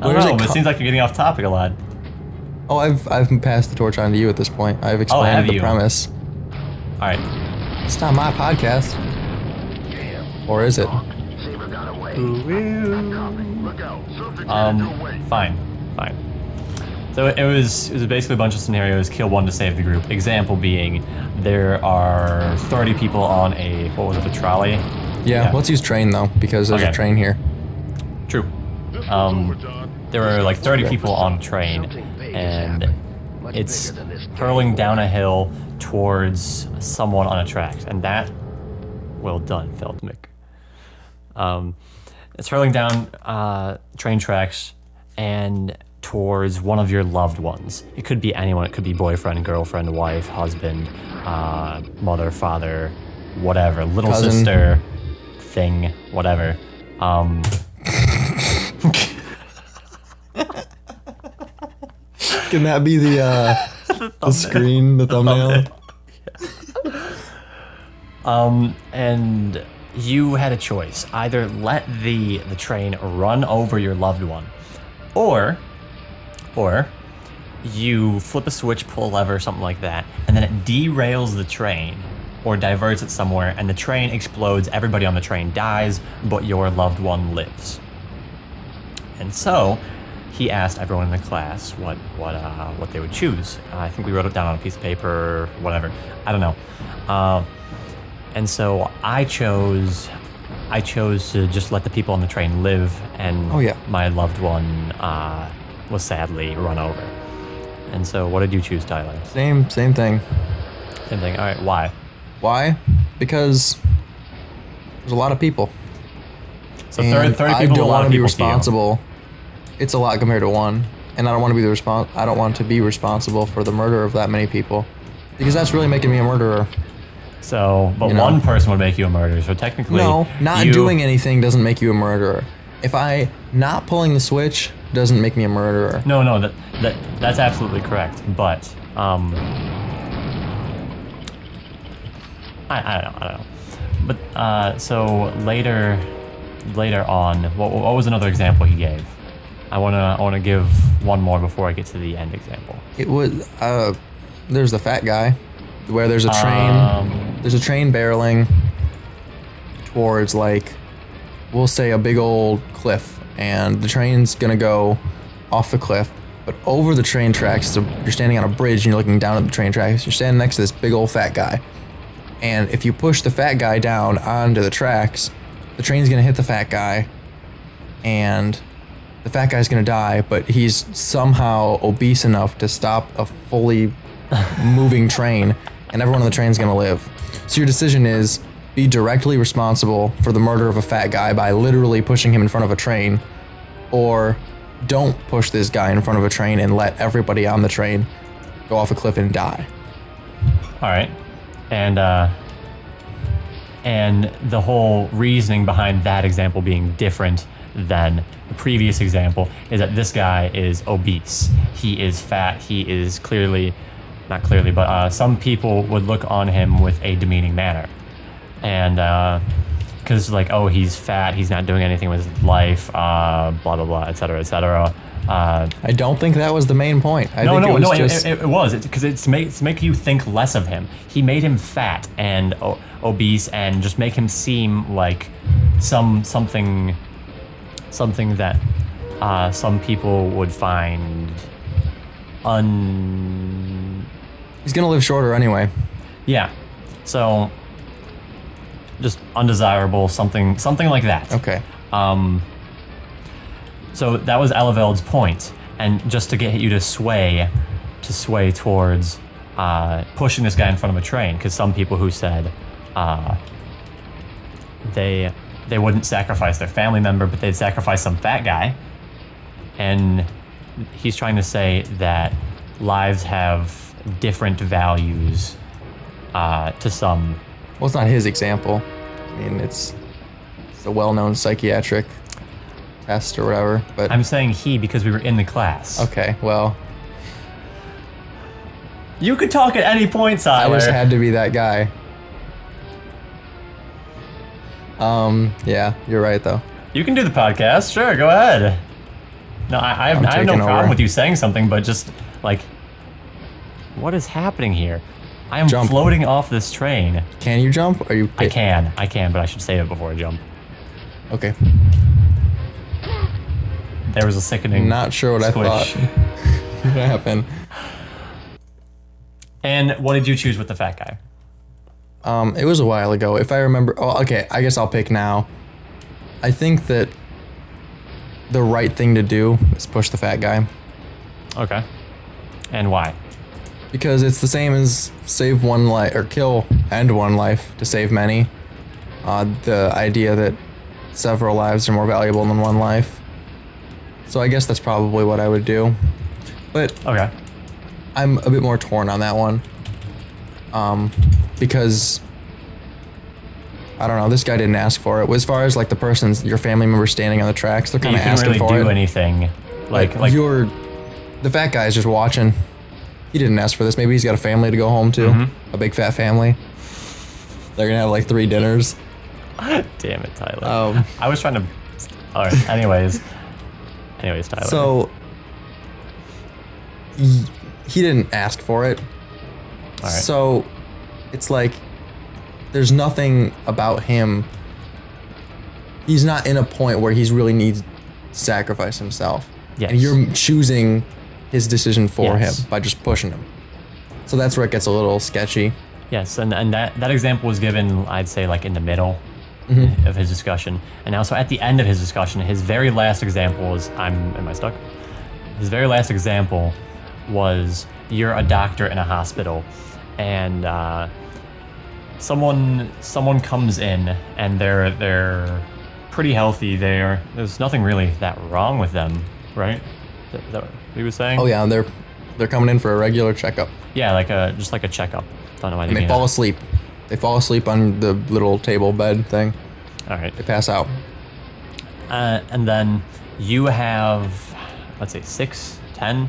I don't know, it it seems like you're getting off topic a lot. Oh, I've I've passed the torch on to you at this point. I've explained oh, have the you? premise. All right. It's not my podcast. Or is it? Um, fine, fine. So it was it was basically a bunch of scenarios. Kill one to save the group. Example being, there are 30 people on a what was it, a trolley? Yeah, let's use train though, because there's Okay. a train here. True. Um, there were like 30 people on a train, and it's hurling down a hill towards someone on a track, and that, well done, Feldmick. Um, it's hurling down uh, train tracks and towards one of your loved ones. It could be anyone. It could be boyfriend, girlfriend, wife, husband, uh, mother, father, whatever, little Cousin. sister, thing, whatever. Um, Can that be the uh the screen, the thumbnail? Um, and you had a choice: either let the the train run over your loved one, or, or you flip a switch, pull a lever, something like that, and then it derails the train or diverts it somewhere, and the train explodes. Everybody on the train dies, but your loved one lives. And so, he asked everyone in the class what what uh, what they would choose. Uh, I think we wrote it down on a piece of paper, or whatever. I don't know. Uh, and so I chose I chose to just let the people on the train live, and Oh, yeah. my loved one uh, was sadly run over. And so, what did you choose, Tyler? Same same thing. Same thing. All right, why? Why? Because there's a lot of people. So and 30, 30 I people, don't a lot want of to be responsible. It's a lot compared to one, and I don't want to be the respons- I don't want to be responsible for the murder of that many people, because that's really making me a murderer. So, but You know? one person would make you a murderer. So technically, No, not you- doing anything doesn't make you a murderer. If I not pulling the switch doesn't make me a murderer. No, no, that that that's absolutely correct. But um, I, I don't know, I don't know. But uh, so later, later on, what, what was another example he gave? I wanna I wanna give one more before I get to the end example. It was uh, there's the fat guy, where there's a train. Um, there's a train barreling towards like we'll say a big old cliff and the train's gonna go off the cliff but over the train tracks so you're standing on a bridge and you're looking down at the train tracks you're standing next to this big old fat guy and if you push the fat guy down onto the tracks the train's gonna hit the fat guy and the fat guy's gonna die but he's somehow obese enough to stop a fully moving train and everyone on the train's gonna live. So your decision is be directly responsible for the murder of a fat guy by literally pushing him in front of a train, or don't push this guy in front of a train and let everybody on the train go off a cliff and die. All right, and uh, and the whole reasoning behind that example being different than the previous example is that this guy is obese. He is fat. He is clearly, not clearly, but uh, some people would look on him with a demeaning manner, and because like, oh, he's fat. He's not doing anything with his life. Uh, blah blah blah, etc. etc. Uh, I don't think that was the main point. I no, think no, it was no. It, just it, it was because it's make it's make you think less of him. He made him fat and o- obese and just make him seem like some something something that uh, some people would find un he's gonna live shorter anyway. yeah. So just undesirable something something like that. Okay. Um, so that was Eleveld's point, and just to get you to sway, to sway towards uh, pushing this guy in front of a train, because some people who said uh, they they wouldn't sacrifice their family member, but they'd sacrifice some fat guy, and he's trying to say that lives have different values uh, to some Well, it's not his example. I mean, it's, it's a well-known psychiatric test or whatever. But I'm saying he because we were in the class. okay, well, You could talk at any point, I Tyler. just had to be that guy. Um, yeah, you're right though. You can do the podcast. Sure, go ahead. No, I, I have, I'm have no problem over. with you saying something, but just like, what is happening here? I am Jump. floating off this train. Can you jump? Are you? I can, I can, but I should save it before I jump. Okay. There was a sickening. Not sure what I thought would happen. And what did you choose with the fat guy? Um, it was a while ago. If I remember, oh, okay. I guess I'll pick now. I think that the right thing to do is push the fat guy Okay. And why? because it's the same as save one life or kill and one life to save many. Uh, the idea that several lives are more valuable than one life. So I guess that's probably what I would do. But Okay. I'm a bit more torn on that one. Um, because I don't know, this guy didn't ask for it. As far as like the person's your family member standing on the tracks, they're kind of asking really for do it. anything. Like, like, you're the fat guy's just watching. He didn't ask for this. Maybe he's got a family to go home to, Mm-hmm. a big fat family. They're gonna have like three dinners. damn it, Tyler. Um, I was trying to. All right. Anyways. Anyways, Tyler. So, he, he didn't ask for it. All right. So it's like there's nothing about him. He's not in a point where he's really needs to sacrifice himself. Yes. And you're choosing his decision for Yes. him by just pushing him. So that's where it gets a little sketchy. Yes, and, and that, that example was given, I'd say, like in the middle of his discussion. And also at the end of his discussion, his very last example was I'm am I stuck? His very last example was you're a doctor in a hospital and uh, someone someone comes in and they're they're pretty healthy. They're there's nothing really that wrong with them, right? Is that what he was saying? Oh yeah, they're they're coming in for a regular checkup. Yeah, like a just like a checkup. Don't know why they And they fall that. asleep. They fall asleep on the little table bed thing. All right. They pass out. Uh, and then you have, let's say, six, ten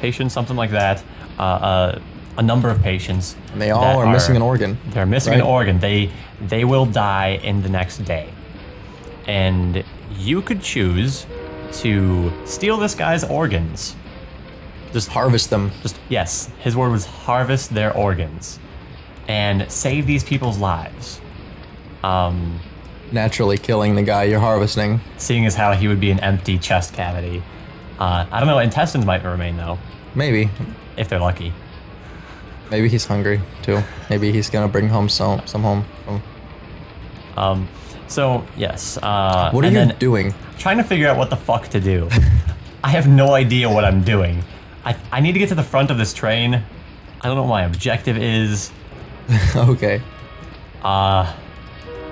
patients, something like that. Uh, uh, a number of patients. And they all that are, missing an organ. They're missing an organ. They they will die in the next day, and you could choose to steal this guy's organs. Just Harvest them. just yes, his word was harvest their organs, and save these people's lives. Um, Naturally killing the guy you're harvesting. seeing as how he would be an empty chest cavity. Uh, I don't know. Intestines might remain though, Maybe. if they're lucky. Maybe he's hungry too. Maybe he's gonna bring home some some home. From, Um, so yes. Uh, what are you doing? trying to figure out what the fuck to do. I have no idea what I'm doing. I I need to get to the front of this train. I don't know what my objective is. okay. Uh,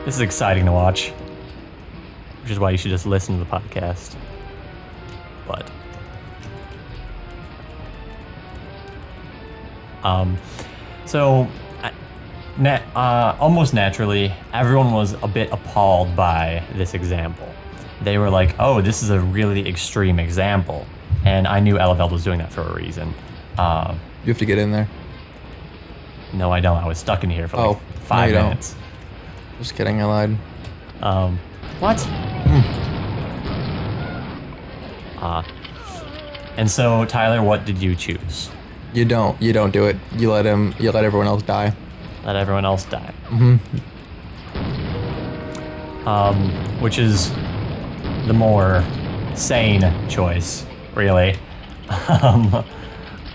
this is exciting to watch. Which is why you should just listen to the podcast. But. Um, so, na- uh, almost naturally, everyone was a bit appalled by this example. They were like, oh, this is a really extreme example. And I knew Eleveld was doing that for a reason. Uh, You have to get in there. no, I don't. I was stuck in here for like Oh, no, five don't. minutes. Just kidding. I lied. Um, what? Uh, and so, Tyler, what did you choose? You don't. You don't do it. You let him. You let everyone else die. Let everyone else die. Mm-hmm. Um, which is the more sane choice, really. um,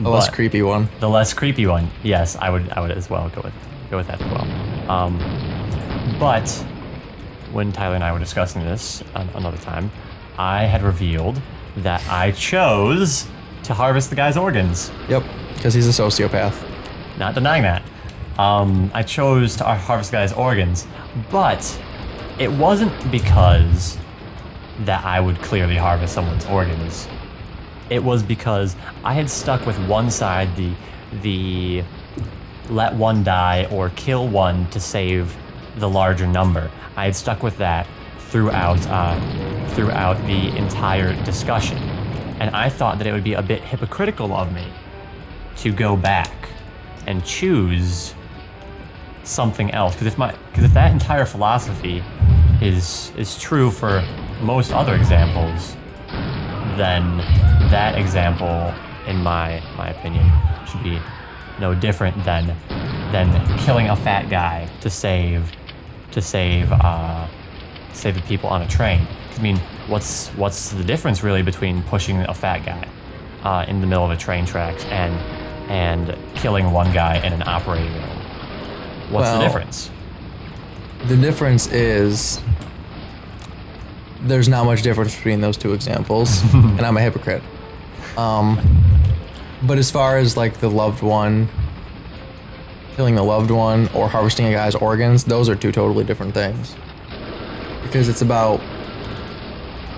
The less creepy one. the less creepy one. Yes, I would. I would as well go with go with that as well. Um, but when Tyler and I were discussing this an- another time, I had revealed that I chose to harvest the guy's organs. Yep. Because he's a sociopath. Not denying that. Um, I chose to harvest guy's organs, but it wasn't because that I would clearly harvest someone's organs. It was because I had stuck with one side, the the let one die or kill one to save the larger number. I had stuck with that throughout uh, throughout the entire discussion, and I thought that it would be a bit hypocritical of me to go back and choose something else. Because if my because if that entire philosophy is is true for most other examples, then that example, in my my opinion, should be no different than than killing a fat guy to save to save uh, save the people on a train. I mean, what's what's the difference really between pushing a fat guy uh, in the middle of a train tracks and and killing one guy in an operating room? What's Well- the difference? The difference is there's not much difference between those two examples, and I'm a hypocrite. Um, but as far as like the loved one, killing the loved one, or harvesting a guy's organs, those are two totally different things. Because it's about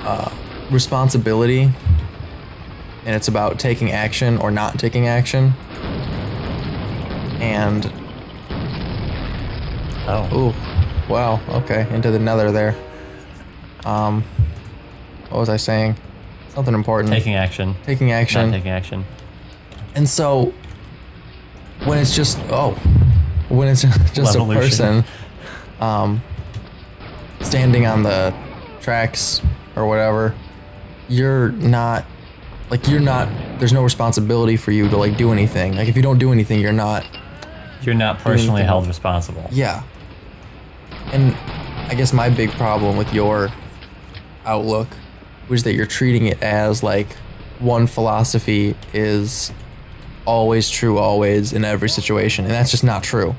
uh, responsibility, and it's about taking action or not taking action. And Oh, Ooh, wow. Okay, into the nether there. Um, what was I saying? Something important. taking action, Taking not action. taking action. and so, when it's just oh, when it's just a person, um, standing on the tracks or whatever, you're not like you're not there's no responsibility for you to like do anything. Like if you don't do anything, you're not. You're not personally held responsible. Yeah. And I guess my big problem with your outlook was that you're treating it as like one philosophy is always true always in every situation and that's just not true.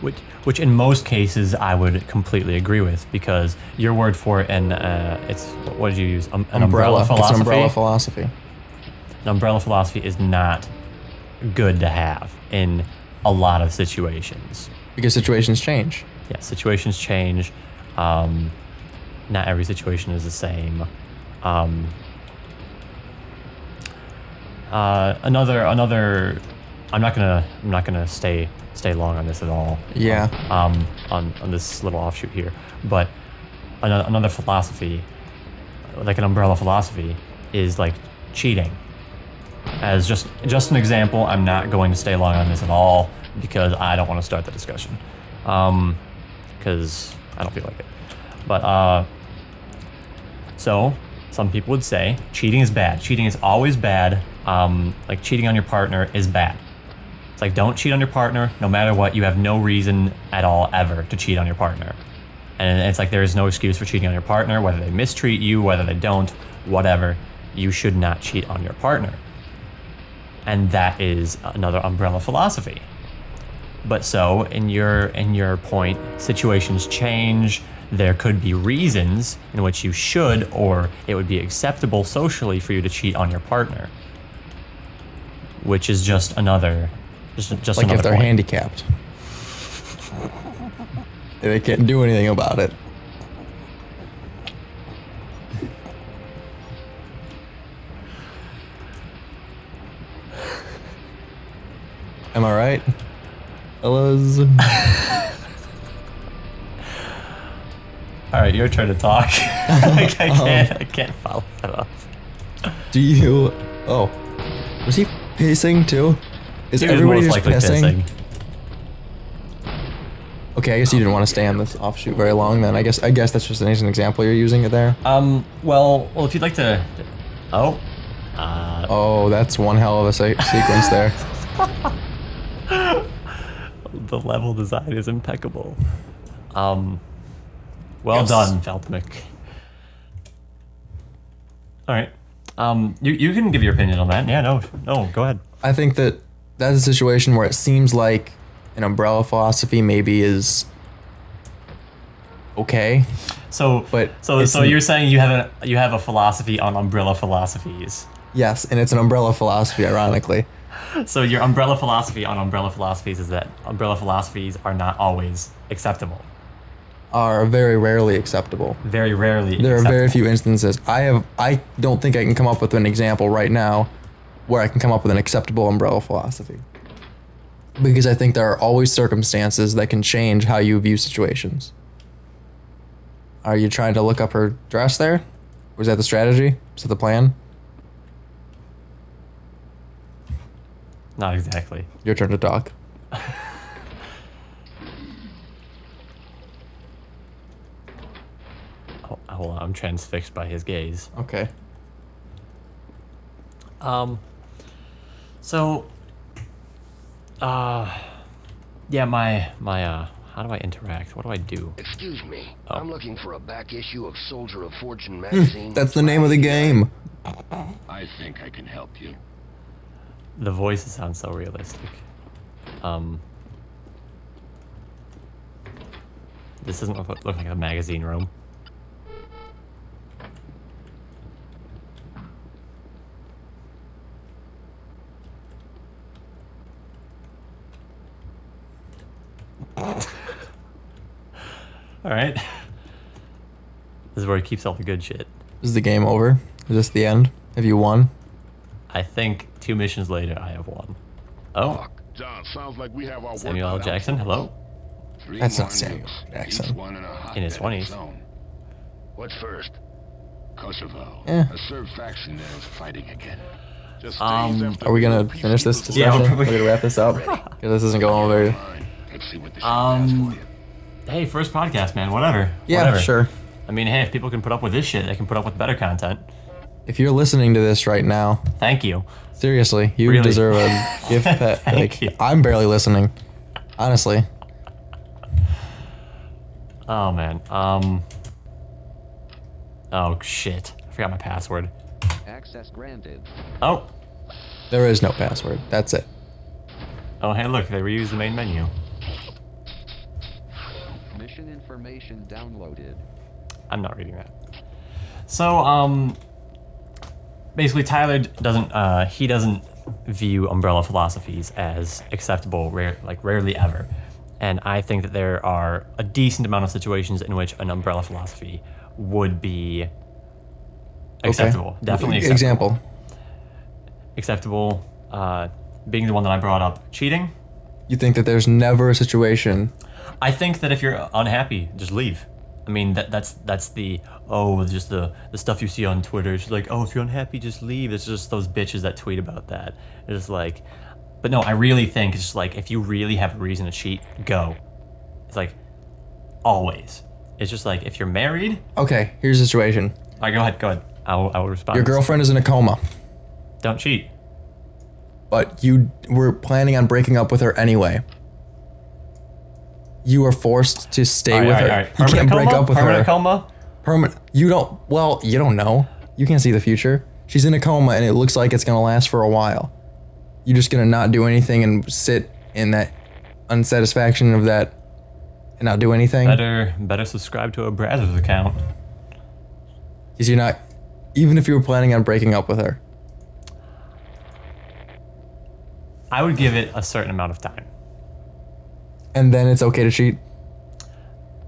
Which, which in most cases I would completely agree with because your word for it and uh, it's what did you use? Um, an umbrella, philosophy. It's an umbrella philosophy. An umbrella philosophy is not good to have in a lot of situations. Because situations change. Yeah, situations change. Um, not every situation is the same. Um, uh, another another. I'm not gonna I'm not gonna stay stay long on this at all. Yeah. Um, on on this little offshoot here, but another, another philosophy, like an umbrella philosophy, is like cheating. As just just an example, I'm not going to stay long on this at all because I don't want to start the discussion. Um, because I don't feel like it. But uh, so some people would say cheating is bad. Cheating is always bad. Um, like cheating on your partner is bad. It's like don't cheat on your partner no matter what. You have no reason at all ever to cheat on your partner. And it's like there is no excuse for cheating on your partner, whether they mistreat you, whether they don't, whatever. You should not cheat on your partner. And that is another umbrella philosophy. But so in your in your point, situations change. There could be reasons in which you should or it would be acceptable socially for you to cheat on your partner. Which is just another just just Like another if they're point. handicapped. they can't do anything about it. Am I right? Fellas? All right, your turn to talk. Like, I can't I can't follow that up. Do you? Oh, was he pissing too? Is everybody just pissing? pissing. Okay, I guess you didn't want to stay on this offshoot very long. Then I guess I guess that's just an example you're using it there. Um. Well. Well, if you'd like to. Oh. Uh. Oh, that's one hell of a se- sequence there. The level design is impeccable. Um. Well Yes. done, Feltmick. All right. Um. You you can give your opinion on that. Yeah. No. No. Go ahead. I think that that's a situation where it seems like an umbrella philosophy maybe is okay. So. But So so you're saying you have a you have a philosophy on umbrella philosophies. Yes, and it's an umbrella philosophy, ironically. So your umbrella philosophy on umbrella philosophies is that umbrella philosophies are not always acceptable. Are very rarely acceptable. Very rarely. There are very few instances. I have I don't think I can come up with an example right now where I can come up with an acceptable umbrella philosophy. Because I think there are always circumstances that can change how you view situations. Are you trying to look up her dress there? Was that the strategy? Was that the plan? Not exactly. Your turn to talk. Oh, hold on, I'm transfixed by his gaze. Okay. Um. So. Uh. Yeah, my my uh. How do I interact? What do I do? Excuse me. Oh. I'm looking for a back issue of Soldier of Fortune magazine. That's the name of the game. I think I can help you. The voices sound so realistic. Um. This doesn't look, look like a magazine room. All right. This is where he keeps all the good shit. Is the game over? Is this the end? Have you won? I think two missions later, I have won. Oh, John, sounds like we have our Samuel L. work Jackson. Hello. Three That's not more Samuel. Jackson. one in, a In his dead 20s. zone. What's first? Kosovo. Yeah. A Serb faction there is fighting again. Just Um, Are we gonna finish this discussion? Yeah, we're we're, probably- gonna wrap this up. 'Cause this isn't going very. fine. Let's see what this shit Um, has for you. Hey, first podcast, man. Whatever. Yeah, Whatever. sure. I mean, hey, if people can put up with this shit, they can put up with better content. If you're listening to this right now, Thank you. seriously, you Really? deserve a gift pet. Thank like you. I'm barely listening. Honestly. Oh man. Um. Oh shit! I forgot my password. Access granted. Oh. There is no password. That's it. Oh hey, look, they reused the main menu. Mission information downloaded. I'm not reading that. So, um, basically, Tyler doesn't, uh, he doesn't view umbrella philosophies as acceptable, rare, like rarely ever. And I think that there are a decent amount of situations in which an umbrella philosophy would be acceptable. Definitely acceptable. Example. Acceptable. Uh, being the one that I brought up, cheating. You think that there's never a situation. I think that if you're unhappy, just leave. I mean that that's that's the oh just the the stuff you see on Twitter. It's like oh if you're unhappy, just leave. It's just those bitches that tweet about that. It's like, but no, I really think it's just like if you really have a reason to cheat, go. It's like always. It's just like if you're married. Okay, here's the situation. All right, go ahead, go ahead. I will, I will respond. Your girlfriend is in a coma, Don't cheat. but you were planning on breaking up with her anyway. You are forced to stay right, with right, her. right. You can't break up with Permanent her. coma. Permanent. You don't. Well, you don't know. You can't see the future. She's in a coma, and it looks like it's gonna last for a while. You're just gonna not do anything and sit in that unsatisfaction of that, and not do anything. Better better subscribe to a Brazzers account. Because you're not. Even if you were planning on breaking up with her, I would give it a certain amount of time. and then it's okay to cheat.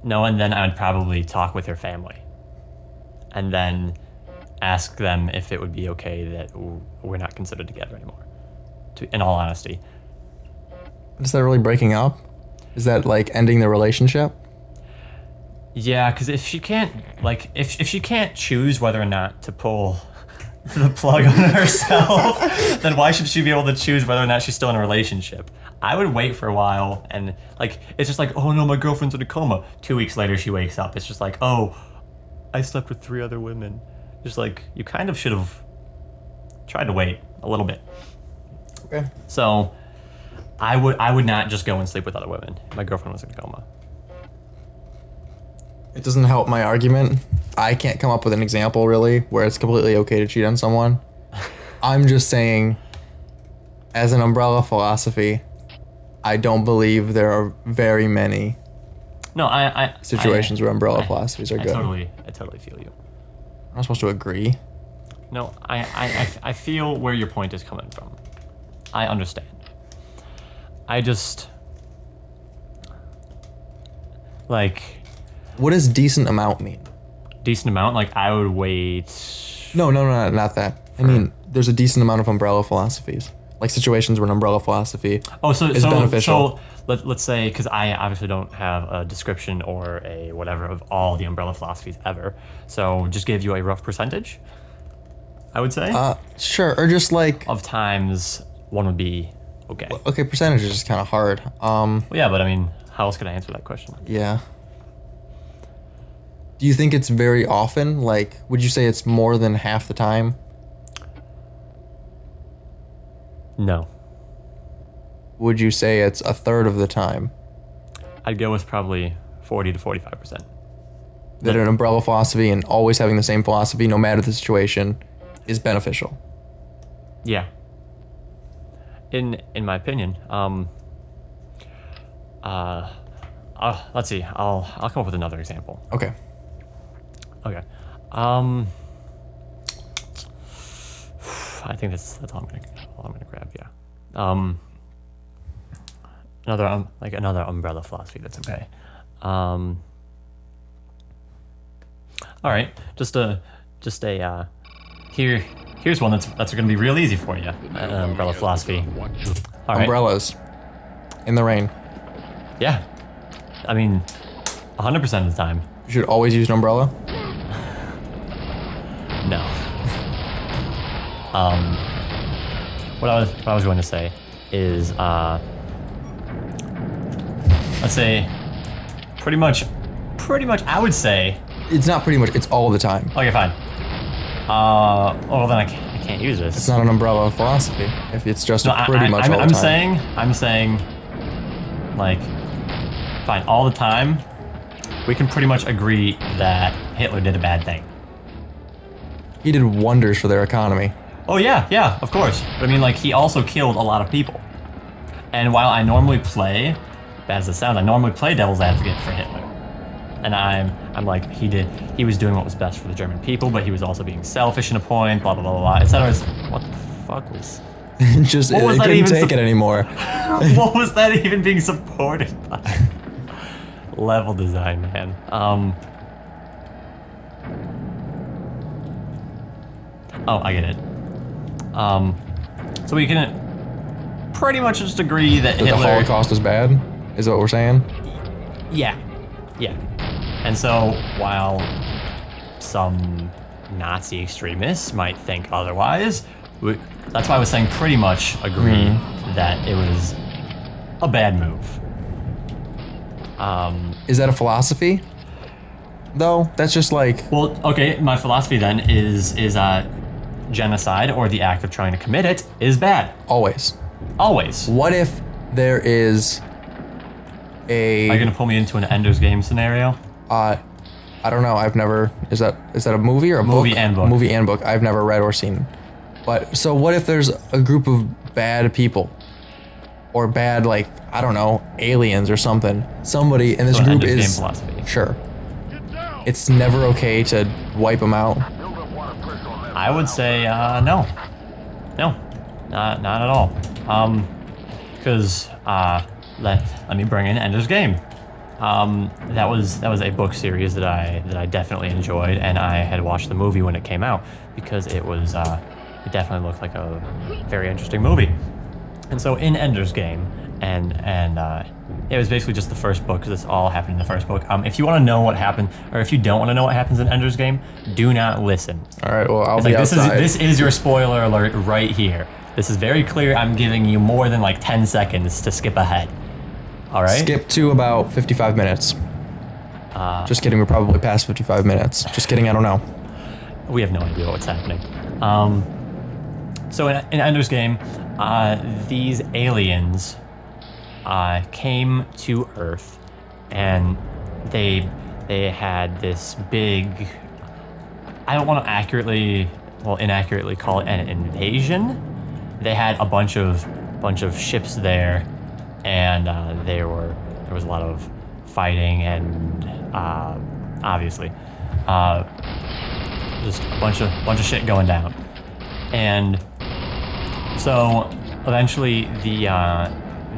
No, and then I would probably talk with her family. And then ask them if it would be okay that we're not considered together anymore. To, in all honesty. Is that really breaking up? Is that like ending the relationship? Yeah, because if she can't, like, if, if she can't choose whether or not to pull the plug on herself, then why should she be able to choose whether or not she's still in a relationship? I would wait for a while and, like, it's just like, oh no, my girlfriend's in a coma. Two weeks later, she wakes up. It's just like, oh, I slept with three other women. Just like, you kind of should have tried to wait a little bit. Okay. So, I would I would not just go and sleep with other women. My girlfriend was in a coma. It doesn't help my argument. I can't come up with an example really where it's completely okay to cheat on someone. I'm just saying, as an umbrella philosophy, I don't believe there are very many No, I, I situations I, where umbrella I- philosophies are I good. totally, I totally feel you. I'm not supposed to agree. No, I, I, I, I feel where your point is coming from. I understand. I just like What does decent amount mean? decent amount. Like I would wait. No, no, no, not that. I mean, there's a decent amount of umbrella philosophies, like situations where an umbrella philosophy. Oh, so is so beneficial. so let, let's say because I obviously don't have a description or a whatever of all the umbrella philosophies ever. So just give you a rough percentage. I would say Uh, sure, or just like of times one would be okay. Okay, percentage is just kind of hard. Um, yeah, but I mean, how else could I answer that question? yeah. Do you think it's very often? Like, would you say it's more than half the time? No, Would you say it's a third of the time I'd go with probably forty to forty-five percent. that an umbrella philosophy and always having the same philosophy, no matter the situation, is beneficial? Yeah. In in my opinion, um, uh, uh, let's see. I'll I'll come up with another example. Okay. Okay. Um, I think that's that's all I'm gonna all I'm gonna grab. Yeah. Um, another um like another umbrella philosophy. That's okay. Um. All right. Just a just a uh, here. Here's one that's that's gonna be real easy for you. An umbrella philosophy. All right. Umbrellas in the rain. Yeah. I mean, 100% of the time. You should always use an umbrella. No. Um, what I was what I was going to say is, uh, let's say, pretty much, pretty much, I would say, It's not pretty much. It's all the time. okay, fine. Uh, well then I can't, I can't use this. It's not an umbrella of philosophy. If it's just No, I- pretty I, much I'm, all the I'm time. saying, I'm saying, like, fine, all the time, we can pretty much agree that Hitler did a bad thing. he did wonders for their economy. Oh yeah, yeah, of course. But I mean, like, he also killed a lot of people. And while I normally play, bad as it sounds, I normally play devil's advocate for Hitler. And I'm, I'm like, he did, he was doing what was best for the German people, but he was also being selfish in a point, blah blah blah blah, etc. What the fuck was? just What it, was it that couldn't take it anymore. what was that even being supported by? Level design, man. Um. Oh, I get it. Um, so we can pretty much just agree that That the Hitler. Holocaust was bad. Is what we're saying? Yeah, yeah. And so while some Nazi extremists might think otherwise, we, that's why I was saying pretty much agree that it was a bad move. Um, Is that a philosophy? Though that's just like well, okay. My philosophy then is is uh, genocide or the act of trying to commit it is bad. always. Always. What if there is a Are you gonna pull me into an Ender's Game scenario? uh, I don't know. I've never. Is that is that a movie or a Movie book? and book. Movie and book. I've never read or seen. But so what if there's a group of bad people, or bad like I don't know aliens or something? Somebody in this So group Ender's Game is philosophy. sure. It's never okay to wipe them out. I would say uh, no, no, not not at all. Um, because uh, let let me bring in Ender's Game. Um, that was that was a book series that I that I definitely enjoyed, and I had watched the movie when it came out because it was uh, it definitely looked like a very interesting movie. And so in Ender's Game, and and uh, it was basically just the first book because this all happened in the first book. Um, if you want to know what happened, or if you don't want to know what happens in Ender's Game, do not listen. All right. Well, I'll It's be like this is this is your spoiler alert right here. This is very clear. I'm giving you more than like 10 seconds to skip ahead. All right. Skip to about 55 minutes. Uh, Just kidding. We're probably past 55 minutes. Just kidding. I don't know. we have no idea what's happening. Um, so in, in Ender's Game, uh, these aliens uh, came to Earth, and they they had this big. I don't want to accurately, well, inaccurately call it an invasion. They had a bunch of bunch of ships there, and uh, there were there was a lot of fighting and uh, obviously. Uh, just a bunch of bunch of shit going down, and so eventually the uh,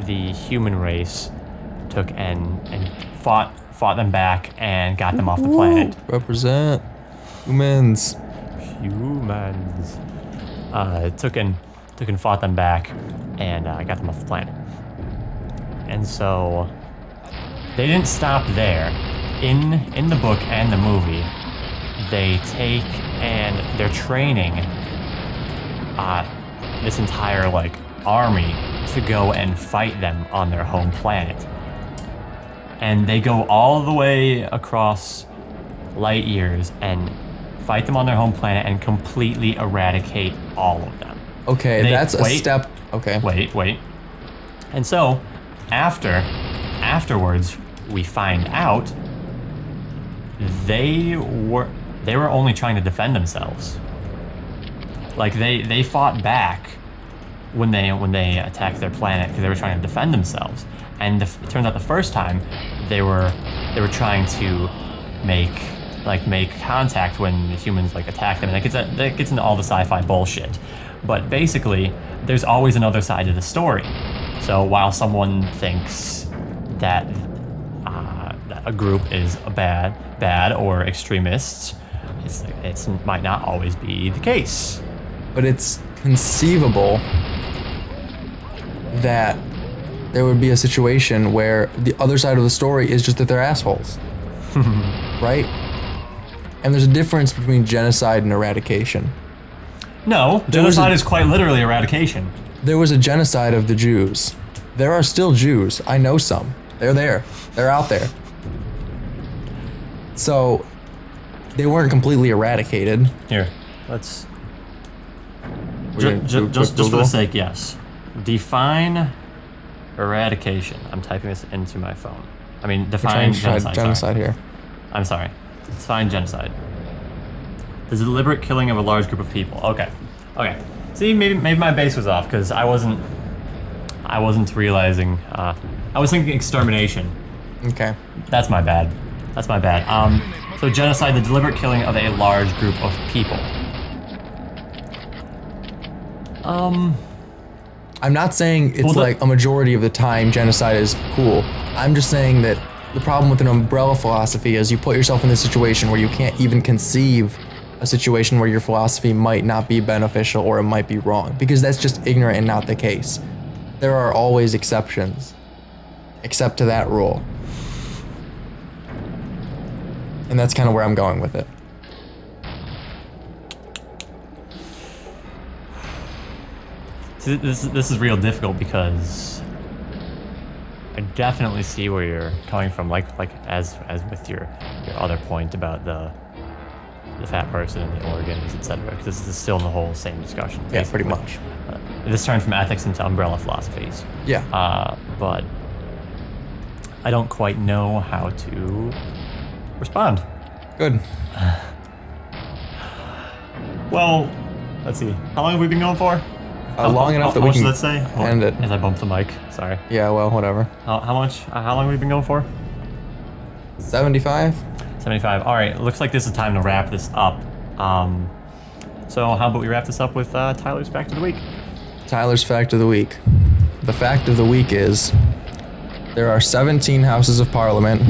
the human race took and and fought fought them back and got them off the planet. Represent humans. Humans uh, took and took and fought them back and uh, got them off the planet. And so they didn't stop there. In in the book and the movie, they take and they're training uh, this entire like army to go and fight them on their home planet. And they go all the way across light years and fight them on their home planet and completely eradicate all of them. Okay, They- that's a wait. step. Okay. Wait, wait. And so, after, afterwards, we find out they were they were only trying to defend themselves. Like they they fought back when they when they attacked their planet because they were trying to defend themselves. And the, it turns out the first time they were they were trying to make like make contact when humans like attack them, and that gets that gets into all the sci-fi bullshit. But basically, there's always another side to the story. So while someone thinks that, uh, that a group is a bad bad or extremists, it's it's might not always be the case. But it's conceivable that there would be a situation where the other side of the story is just that they're assholes. right? And there's a difference between genocide and eradication. No, was genocide a- is quite literally eradication. There was a genocide of the Jews. There are still Jews. I know some. They're there. They're out there. So they weren't completely eradicated. Here, let's ju- ju- just just for the sake, yes. Define eradication. I'm typing this into my phone. I mean, define trying to try genocide. sorry. genocide here. I'm sorry. Define genocide. The deliberate killing of a large group of people. Okay. Okay. See, maybe maybe my base was off because I wasn't I wasn't realizing. Uh, I was thinking extermination. Okay. That's my bad. That's my bad. Um, so genocide, the deliberate killing of a large group of people. Um, I'm not saying it's Well, the- like a majority of the time genocide is cool. I'm just saying that the problem with an umbrella philosophy is you put yourself in this situation where you can't even conceive a situation where your philosophy might not be beneficial or it might be wrong because that's just ignorant and not the case. There are always exceptions, except to that rule. And that's kind of where I'm going with it. this this is real difficult because I definitely see where you're coming from. Like like as as with your your other point about the the fat person and the organs, etc. Because this is still in the whole same discussion. Yeah, pretty much. Uh, this turned from ethics into umbrella philosophies. Yeah. Uh, but I don't quite know how to respond. Good. Well, let's see. How long have we been going for? Uh, long enough that how we much can that say? end it. As I bumped the mic. Sorry. Yeah, well, whatever. How, how much? Uh, how long have we been going for? 75? 75. All right. Looks like this is time to wrap this up. Um, so how about we wrap this up with uh, Tyler's fact of the week? Tyler's fact of the week. The fact of the week is there are 17 houses of parliament,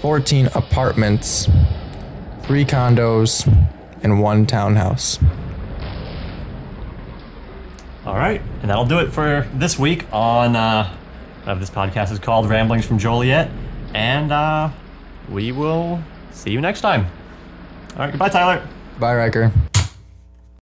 14 apartments, 3 condos, and 1 townhouse. All right, and that'll do it for this week on uh, whatever this podcast is called, Ramblings from Joliet, and uh, we will see you next time. All right, goodbye, Tyler. Bye, Ryker.